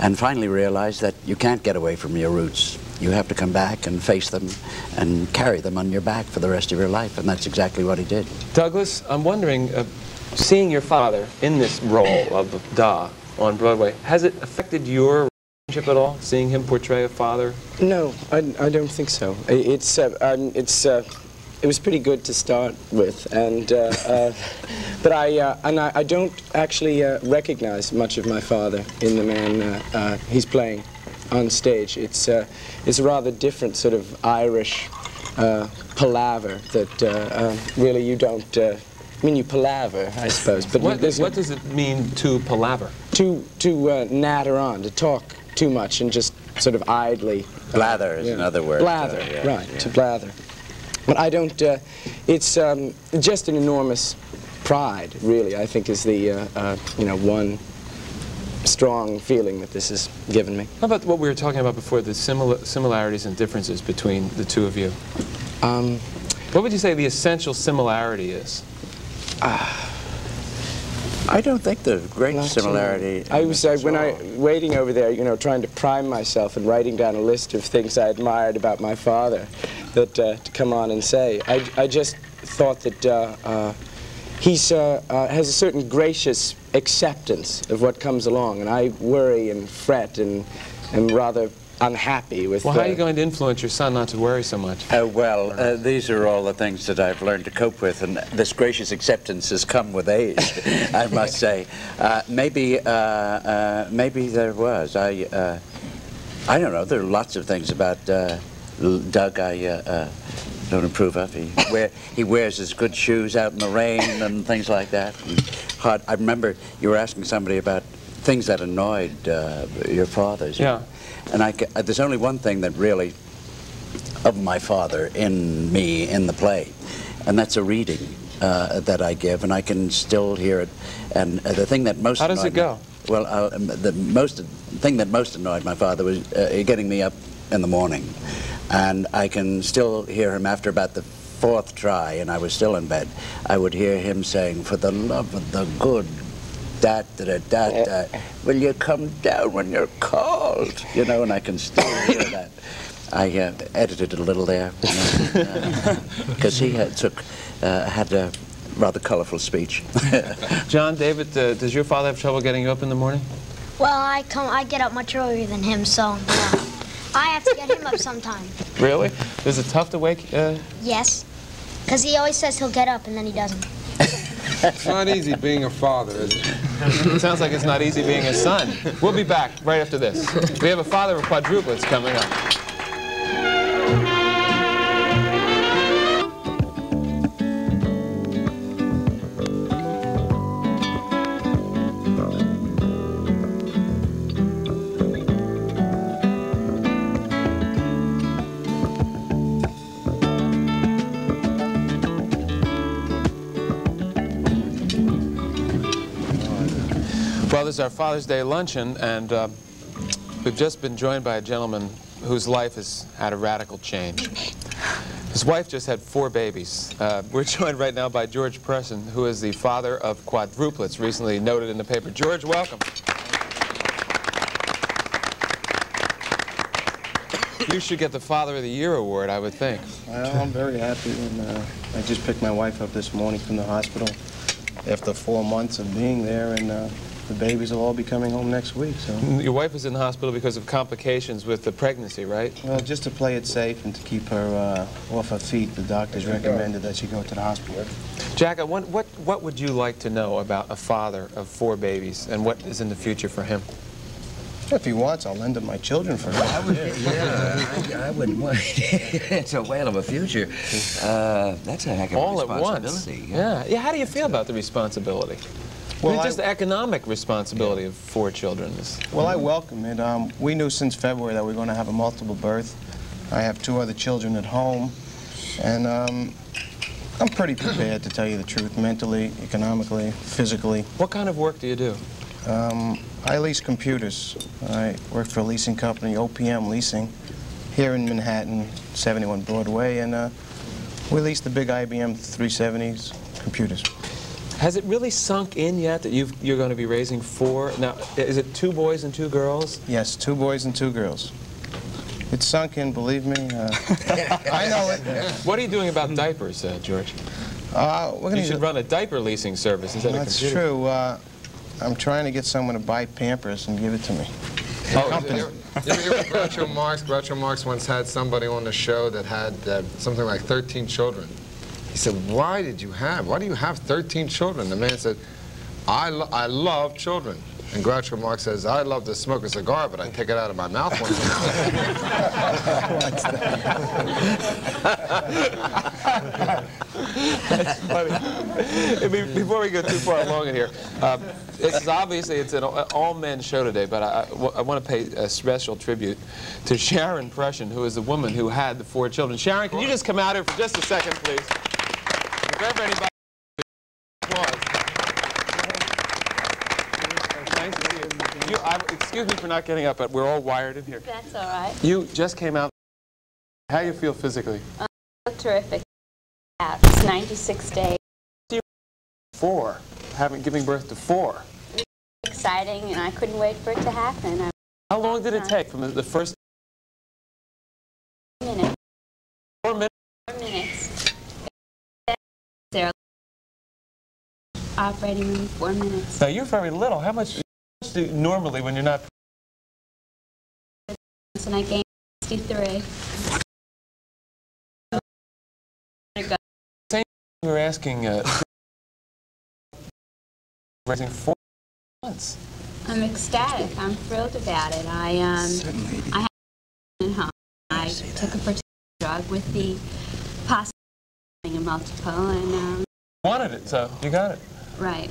and finally realized that you can't get away from your roots. You have to come back and face them, and carry them on your back for the rest of your life. And that's exactly what he did. Douglas, I'm wondering, uh, seeing your father in this role of Da on Broadway, has it affected your at all, seeing him portray a father? No, I, I don't think so. It's, uh, um, it's, uh, it was pretty good to start with, and, uh, uh, but I, uh, and I, I don't actually uh, recognize much of my father in the man he's playing on stage. It's, uh, it's a rather different sort of Irish uh, palaver that uh, uh, really you don't, uh, I mean, you palaver, I suppose, but What, what does it mean to palaver? to to uh, natter on, to talk too much and just sort of idly. Blather is another word, uh, Blather, yeah, right, yeah. to blather. But I don't, uh, it's um, just an enormous pride, really, I think is the, uh, uh, you know, one strong feeling that this has given me. How about what we were talking about before, the simila similarities and differences between the two of you? Um, what would you say the essential similarity is? I don't think there's great Not similarity. I was uh, when I waiting over there, you know, trying to prime myself and writing down a list of things I admired about my father, that uh, to come on and say. I, I just thought that uh, uh, he's uh, uh, has a certain gracious acceptance of what comes along, and I worry and fret and am rather unhappy with. Well, how uh, are you going to influence your son not to worry so much? Uh, well, uh, these are all the things that I've learned to cope with, and this gracious acceptance has come with age, I must say. Uh, maybe, uh, uh, maybe there was. I, uh, I don't know. There are lots of things about uh, Doug I uh, uh, don't approve of. He, wear, he wears his good shoes out in the rain and things like that. And hard, I remember you were asking somebody about things that annoyed uh, your fathers. Yeah. And I, uh, there's only one thing that really of my father in me in the play, and that's a reading uh, that I give, and I can still hear it. And uh, the thing that most How does it go? me- well, uh, um, the most thing that most annoyed my father was uh, getting me up in the morning, and I can still hear him after about the fourth try, and I was still in bed. I would hear him saying, "For the love of the good." Da, da, da, da, da. Will you come down when you're called? You know, and I can still hear that. I uh, edited a little there because he had took uh, had a rather colourful speech. John, David, uh, does your father have trouble getting you up in the morning? Well, I come, I get up much earlier than him, so yeah. I have to get him up sometime. Really? Is it tough to wake? Uh, Yes, because he always says he'll get up and then he doesn't. It's not easy being a father, is it? it sounds like it's not easy being a son. We'll be back right after this. We have a father of quadruplets coming up. Our Father's Day luncheon, and uh, we've just been joined by a gentleman whose life has had a radical change. His wife just had four babies. Uh, we're joined right now by George Presson, who is the father of quadruplets, recently noted in the paper. George, welcome. You should get the Father of the Year award, I would think. Well, I'm very happy, and uh, I just picked my wife up this morning from the hospital after four months of being there, and uh, the babies will all be coming home next week. So, Your wife is in the hospital because of complications with the pregnancy, right? well, just to play it safe and to keep her uh, off her feet, the doctors recommended that she go to the hospital. Jack, I want, what, what would you like to know about a father of four babies and what is in the future for him? If he wants, I'll lend him my children for him. I would, yeah, I, I wouldn't mind. it's a whale of a future. Uh, that's a heck of a All at once. responsibility. Yeah. yeah. How do you feel about the responsibility? Well, I- just the economic responsibility of four children. Is, Well, I welcome it. Um, we knew since February that we are going to have a multiple birth. I have two other children at home, and um, I'm pretty prepared to tell you the truth, mentally, economically, physically. What kind of work do you do? Um, I lease computers. I work for a leasing company, OPM Leasing, here in Manhattan, 71 Broadway, and uh, we lease the big IBM 370s computers. Has it really sunk in yet that you've, you're going to be raising four? Now, is it two boys and two girls? Yes, two boys and two girls. It's sunk in, believe me. Uh, I know it. What are you doing about diapers, uh, George? Uh, we're gonna You should run a diaper leasing service instead of That's true. Uh, I'm trying to get someone to buy Pampers and give it to me. Oh, company. You ever hear of Groucho Marx? Groucho Marx once had somebody on the show that had uh, something like 13 children. He said, why did you have, why do you have 13 children? The man said, I, lo I love children. And Groucho Marx says, I love to smoke a cigar, but I take it out of my mouth once in a while. That's funny. Before we go too far along in here, um, obviously it's an all men show today, but I, I want to pay a special tribute to Sharon Prussian, who is the woman who had the four children. Sharon, can you just come out here for just a second, please? If ever anybody applause. Nice to see you. I, excuse me for not getting up, but we're all wired in here. That's all right. You just came out. How do you feel physically? Uh, terrific. It's 96 days. Four. Having giving birth to four. Exciting, and I couldn't wait for it to happen. I How long did it take from the, the first minute, four minutes? four minutes. Operating room, four minutes. Now you're very little. How much, how much do you normally when you're not? And I gained 63. Same we were asking. Uh, raising four months. I'm ecstatic. I'm thrilled about it. I um, I had at home. I took a particular drug with the possibility of having a multiple, and um, Wanted it, so you got it. Right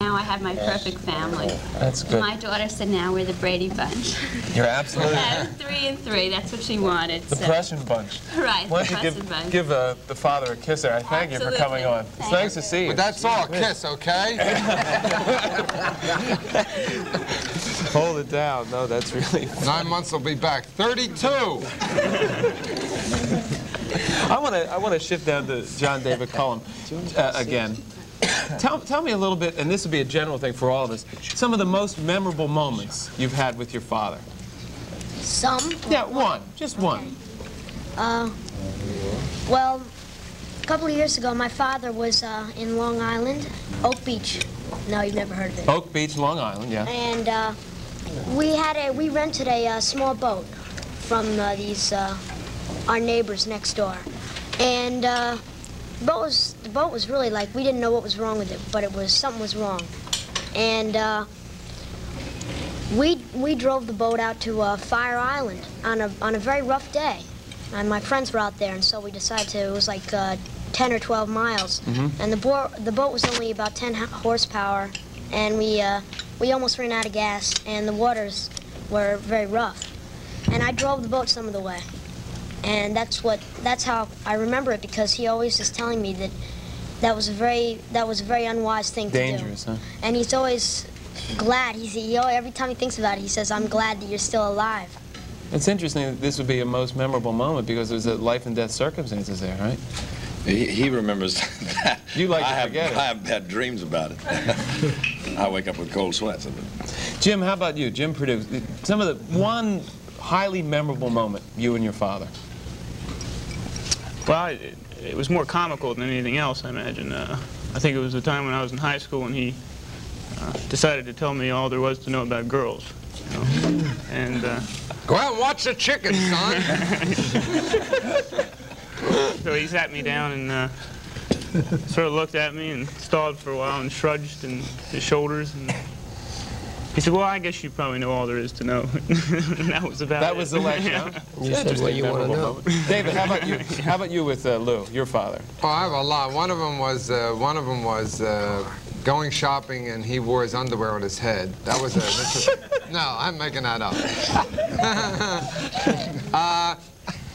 now I have my perfect family. That's good. My daughter said now we're the Brady Bunch. You're absolutely Yeah, three and three. That's what she wanted. the so- Prussian bunch. Right, Why don't you give, bunch. give uh, the father a kiss there? I thank you for coming on. It's Thank nice to see you. But that's all, kiss, okay? Hold it down. No, that's really. Nine months will be back. 32! I want to I want to shift down to John David Cullum uh, again. Tell, tell me a little bit, and this would be a general thing for all of us, some of the most memorable moments you've had with your father. Some? Yeah, one. Just one. Uh, well, a couple of years ago, my father was uh, in Long Island, Oak Beach. No, you've never heard of it. Oak Beach, Long Island, yeah. And uh, we had a we rented a uh, small boat from uh, these uh, our neighbors next door, and uh, the boat was the boat was really like we didn't know what was wrong with it, but it was something was wrong, and uh, we we drove the boat out to uh, Fire Island on a on a very rough day, and my friends were out there, and so we decided to. It was like uh, 10 or 12 miles, Mhm. and the bo- the boat was only about 10 horsepower, and we uh, we almost ran out of gas, and the waters were very rough, and I drove the boat some of the way, and that's what that's how I remember it because he always is telling me that that was a very that was a very unwise thing to do. Dangerous, huh? And he's always glad. He's he, oh, every time he thinks about it, he says, "I'm glad that you're still alive." It's interesting that this would be a most memorable moment because there's a life and death circumstances there, right? He, he remembers that. You like I to have, forget it. I have bad dreams about it. I wake up with cold sweats. Jim, how about you? Jim produced some of the one highly memorable moment you and your father. Well, it, it was more comical than anything else, I imagine. Uh, I think it was the time when I was in high school and he uh, decided to tell me all there was to know about girls. You know? And uh, Go out and watch the chickens, son. so he sat me down and uh, sort of looked at me and stalled for a while and shrugged and his shoulders and he said, "Well, I guess you probably know all there is to know." that was about That it. was the last huh? You said what Interesting, you wanna know. David, how about you? How about you with uh, Lou, your father? Oh, I have a lot. One of them was uh, one of them was uh, going shopping and he wore his underwear on his head. That was a. A no, I'm making that up.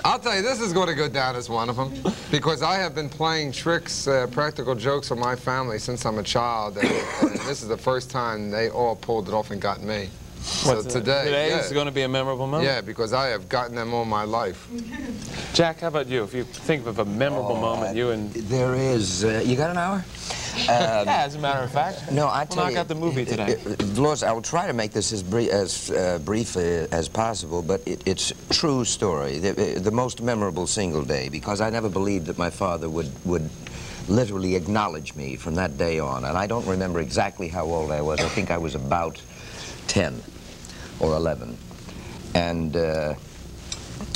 Uh, I'll tell you, this is going to go down as one of them because I have been playing tricks, uh, practical jokes on my family since I'm a child, and, and this is the first time they all pulled it off and got me. So What's, uh, today, today yeah. is going to be a memorable moment. Yeah, because I have gotten them all my life. Jack, how about you? If you think of a memorable Oh, moment, you and There is. Uh, you got an hour? Um, yeah, as a matter of fact. No, I we'll knock you, out the movie today. Uh, Lois, I will try to make this as, as uh, brief uh, as possible, but it, it's true story. The, uh, the most memorable single day, because I never believed that my father would would literally acknowledge me from that day on. And I don't remember exactly how old I was. I think I was about 10 or 11. And uh,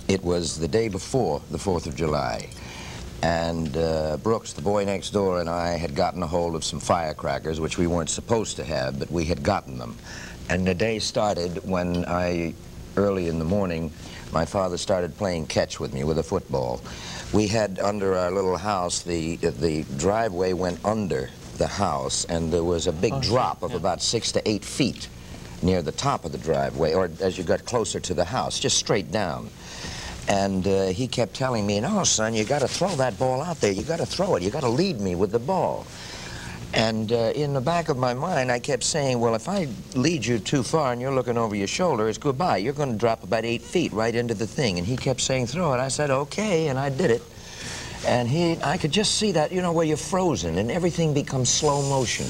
it was the day before the 4th of July. And uh, Brooks, the boy next door, and I had gotten a hold of some firecrackers, which we weren't supposed to have, but we had gotten them. And the day started when I, early in the morning, my father started playing catch with me with a football. We had under our little house, the, the driveway went under the house, and there was a big Oh, drop of about six to eight feet near the top of the driveway, or as you got closer to the house, just straight down. And uh, he kept telling me, no, son, you got to throw that ball out there. You got to throw it. You got to lead me with the ball. And uh, in the back of my mind, I kept saying, well, if I lead you too far and you're looking over your shoulder, it's goodbye. You're going to drop about eight feet right into the thing. And he kept saying, throw it. I said, okay, and I did it. And he, I could just see that, you know, where you're frozen and everything becomes slow motion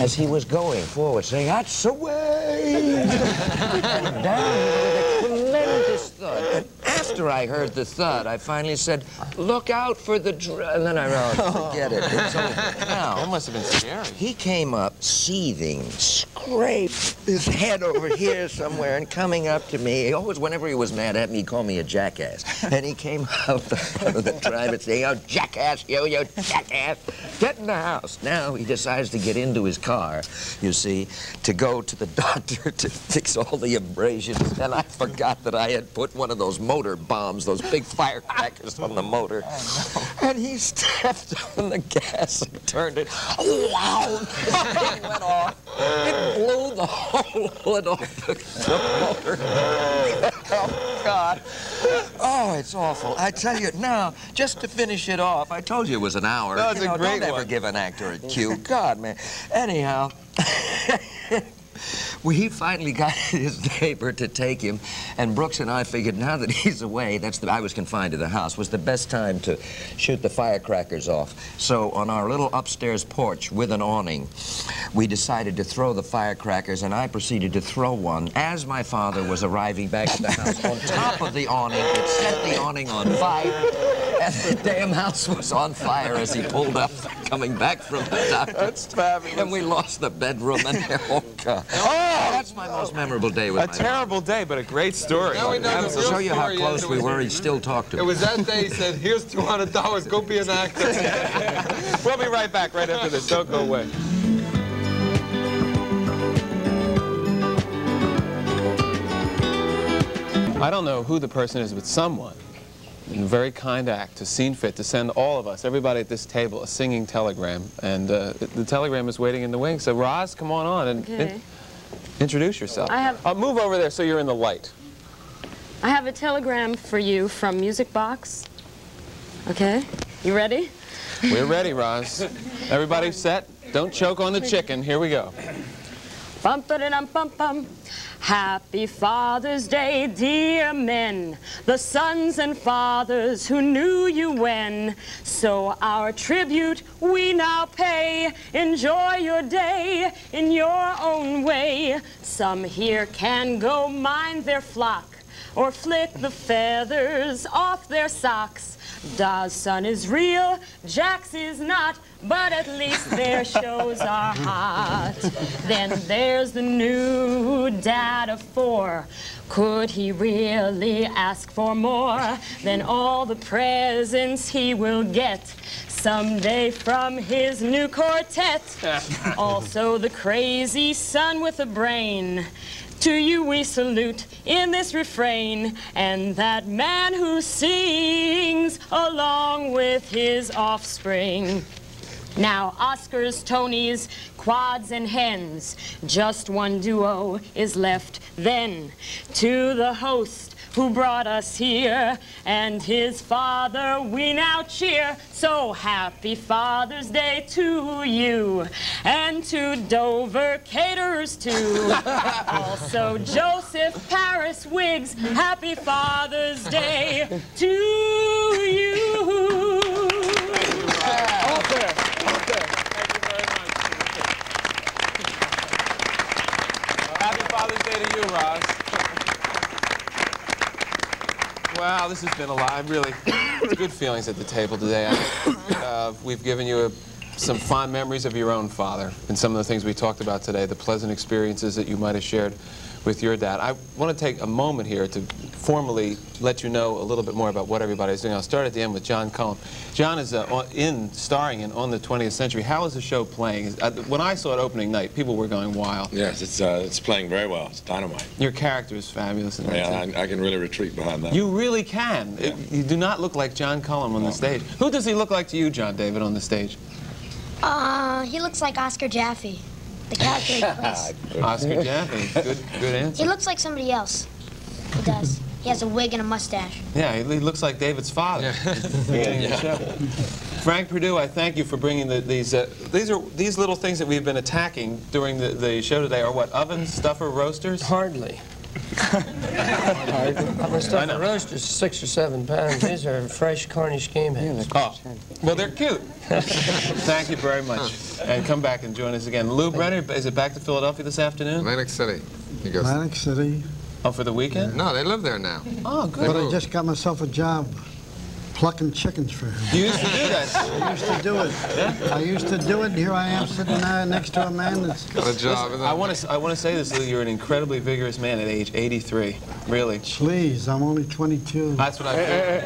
as he was going forward, saying, that's the way. and down with a tremendous thud. And after I heard the thud, I finally said, look out for the and then I realized, forget it, it's over. Now, That must have been scary. he came up seething, scraped his head over here somewhere, and coming up to me. He always, whenever he was mad at me, he called me a jackass. And he came out the of the drive saying, "Oh, jackass, you, you jackass, get in the house." Now he decides to get into his car, you see, to go to the doctor to fix all the abrasions. And I forgot that I had put one of those motor bombs, those big firecrackers on the motor. And he stepped on the gas and turned it. Wow! It went off. It blew the whole hood off the, the motor. Oh, God. Oh, Oh, it's awful. I tell you, now, just to finish it off, I told you it was an hour. That was You a know, great don't ever give an actor a cue. God, man. Anyhow, we finally got his neighbor to take him, and Brooks and I figured now that he's away, that's the, I was confined to the house, was the best time to shoot the firecrackers off. So on our little upstairs porch with an awning, we decided to throw the firecrackers, and I proceeded to throw one as my father was arriving back at the house on top of the awning. It set the awning on fire, and the damn house was on fire as he pulled up coming back from the doctor. That's fabulous. And we lost the bedroom and oh god. Oh, that's my most memorable day with A my terrible day, but a great story. Now we know the To real show you how close is we were, he still talked to me. It was that day he said, here's $200, go be an actor. We'll be right back right after this. Don't go away. I don't know who the person is, but someone, in a very kind act, has seen fit to send all of us, everybody at this table, a singing telegram. And uh, the telegram is waiting in the wings. So, Roz, come on on and in- Okay. Introduce yourself. I have- Uh, move over there so you're in the light. I have a telegram for you from Music Box. Okay? You ready? We're ready, Roz. Everybody set? Don't choke on the chicken. Here we go. Bum ba da dum bum bum. Happy Father's Day, dear men, the sons and fathers who knew you when. So our tribute we now pay. Enjoy your day in your own way. Some here can go mind their flock or flick the feathers off their socks. Da's son is real, Jack's is not, but at least their shows are hot. Then there's the new dad of four. Could he really ask for more than all the presents he will get someday from his new quartet? also the crazy son with a brain. To you we salute in this refrain, and that man who sings along with his offspring. Now, Oscars, Tonys, quads, and hens, just one duo is left then. To the host who brought us here, and his father we now cheer. So happy Father's Day to you, and to Dover caterers too. also Joseph Paris Wiggs, happy Father's Day to you. Okay. Happy Father's Day to you, Roz. Wow, this has been a lot. I really, good feelings at the table today. Uh, we've given you a, some fond memories of your own father and some of the things we talked about today, the pleasant experiences that you might have shared with your dad. I want to take a moment here to formally let you know a little bit more about what everybody's doing. I'll start at the end with John Cullum. John is uh, in, starring in On the 20th Century. How is the show playing? Uh, when I saw it opening night, people were going wild. Yes, it's uh, it's playing very well. It's dynamite. Your character is fabulous. in that, Yeah. I, I can really retreat behind that. You really can. It- you do not look like John Cullum on the stage. Who does he look like to you, John David, on the stage? Uh, he looks like Oscar Jaffe, the character he plays. Oscar Jaffe. Good, good answer. He looks like somebody else. He does. He has a wig and a mustache. Yeah, he he looks like David's father. Beginning of the show. Frank Perdue, I thank you for bringing the, these. Uh, these are these little things that we've been attacking during the, the show today. Are what ovens, stuffer, roasters? Hardly. Oven stuff and roast is six or seven pounds. These are fresh Cornish game hens. Oh, well, they're cute. Thank you very much. And come back and join us again. Lou Brenner, is it back to Philadelphia this afternoon? Atlantic City. He goes. Atlantic City. Oh, for the weekend? No, they live there now. Oh, good. But I just got myself a job plucking chickens for him. You used to do that. I used to do it. I used to do it, here I am sitting there next to a man that's... Listen, I want to. I want to say this, Lou. You're an incredibly vigorous man at age 83. Really. Please, I'm only 22. That's what I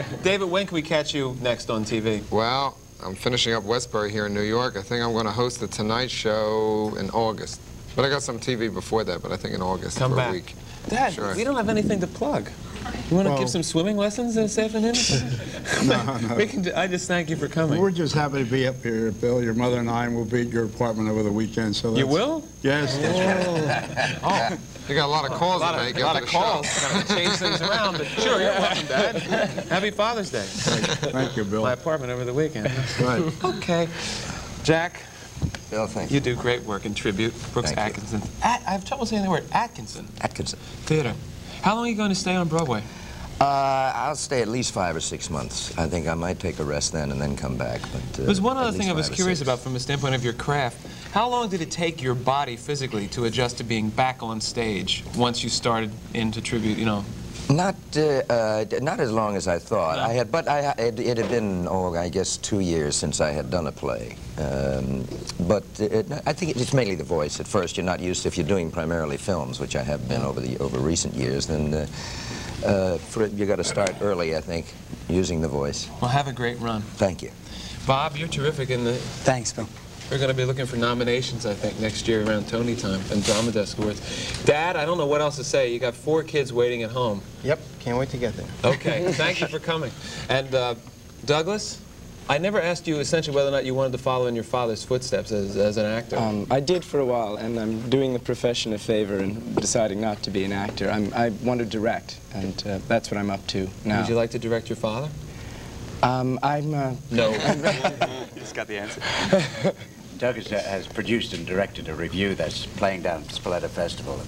feel. David, when can we catch you next on TV? Well, I'm finishing up Westbury here in New York. I think I'm going to host the Tonight Show in August. But I got some TV before that, but I think in August Come for back. a week. Dad, Sure. we don't have anything to plug. You want to Well- give some swimming lessons uh, this afternoon? No, no. We can, I just thank you for coming. We're just happy to be up here, Bill. Your mother and I will be at your apartment over the weekend. So You that's- will? Yes. Oh, oh you got a lot of calls a lot to of, a lot of the show. calls. Gotta change things around, but sure, you're welcome, Dad. Happy Father's Day. Thank you, Bill. My apartment over the weekend. Right. Okay. Jack, Bill, thank you You do great work in tribute. Brooks Thank you. Atkinson. At, I have trouble saying the word Atkinson. Atkinson. Theater. How long are you going to stay on Broadway? Uh, I'll stay at least five or six months. I think I might take a rest then and then come back. But uh, There's one other thing I was curious about from the standpoint of your craft. How long did it take your body physically to adjust to being back on stage once you started into tribute, you know? Not, uh, uh, not as long as I thought. I had, but I, it, it had been, oh, I guess, two years since I had done a play. Um, but it, I think it's mainly the voice. At first, you're not used. If you're doing primarily films, which I have been over the over recent years, then uh, uh, for you got to start early. I think, using the voice. Well, have a great run. Thank you. Bob, you're terrific in the... Thanks, Bill. We're going to be looking for nominations, I think, next year around Tony time and Drama Desk Awards. Dad, I don't know what else to say. You got four kids waiting at home. Yep, can't wait to get there. Okay, thank you for coming. And uh, Douglas, I never asked you essentially whether or not you wanted to follow in your father's footsteps as, as an actor. Um, I did for a while, and I'm doing the profession a favor and deciding not to be an actor. I'm, I want to direct, and uh, that's what I'm up to now. Would you like to direct your father? Um, I'm. Uh, No. Just got the answer. Doug has, uh, has produced and directed a review that's playing down at Spoleto Festival.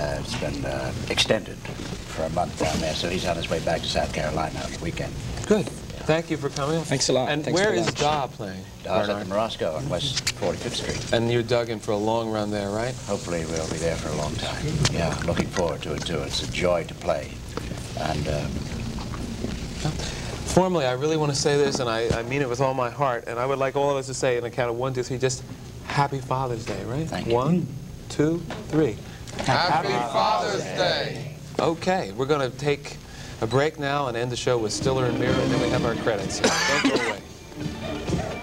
Uh, it's been uh, extended for a month down there, so he's on his way back to South Carolina on the weekend. Good. Thank you for coming. Thanks a lot. And Thanks where for the is lunch. Da playing? Da's at the Morosco on West 45th Street. And you're dug in for a long run there, right? Hopefully we'll be there for a long time. Yeah, looking forward to it too. It's a joy to play. And uh, Formally, I really want to say this, and I, I mean it with all my heart, and I would like all of us to say in a count of one, two, three, just Happy Father's Day, right? Thank you. One, two, three. Happy Father's Day. Okay, we're going to take a break now and end the show with Stiller and Meara, and then we have our credits. Don't go away.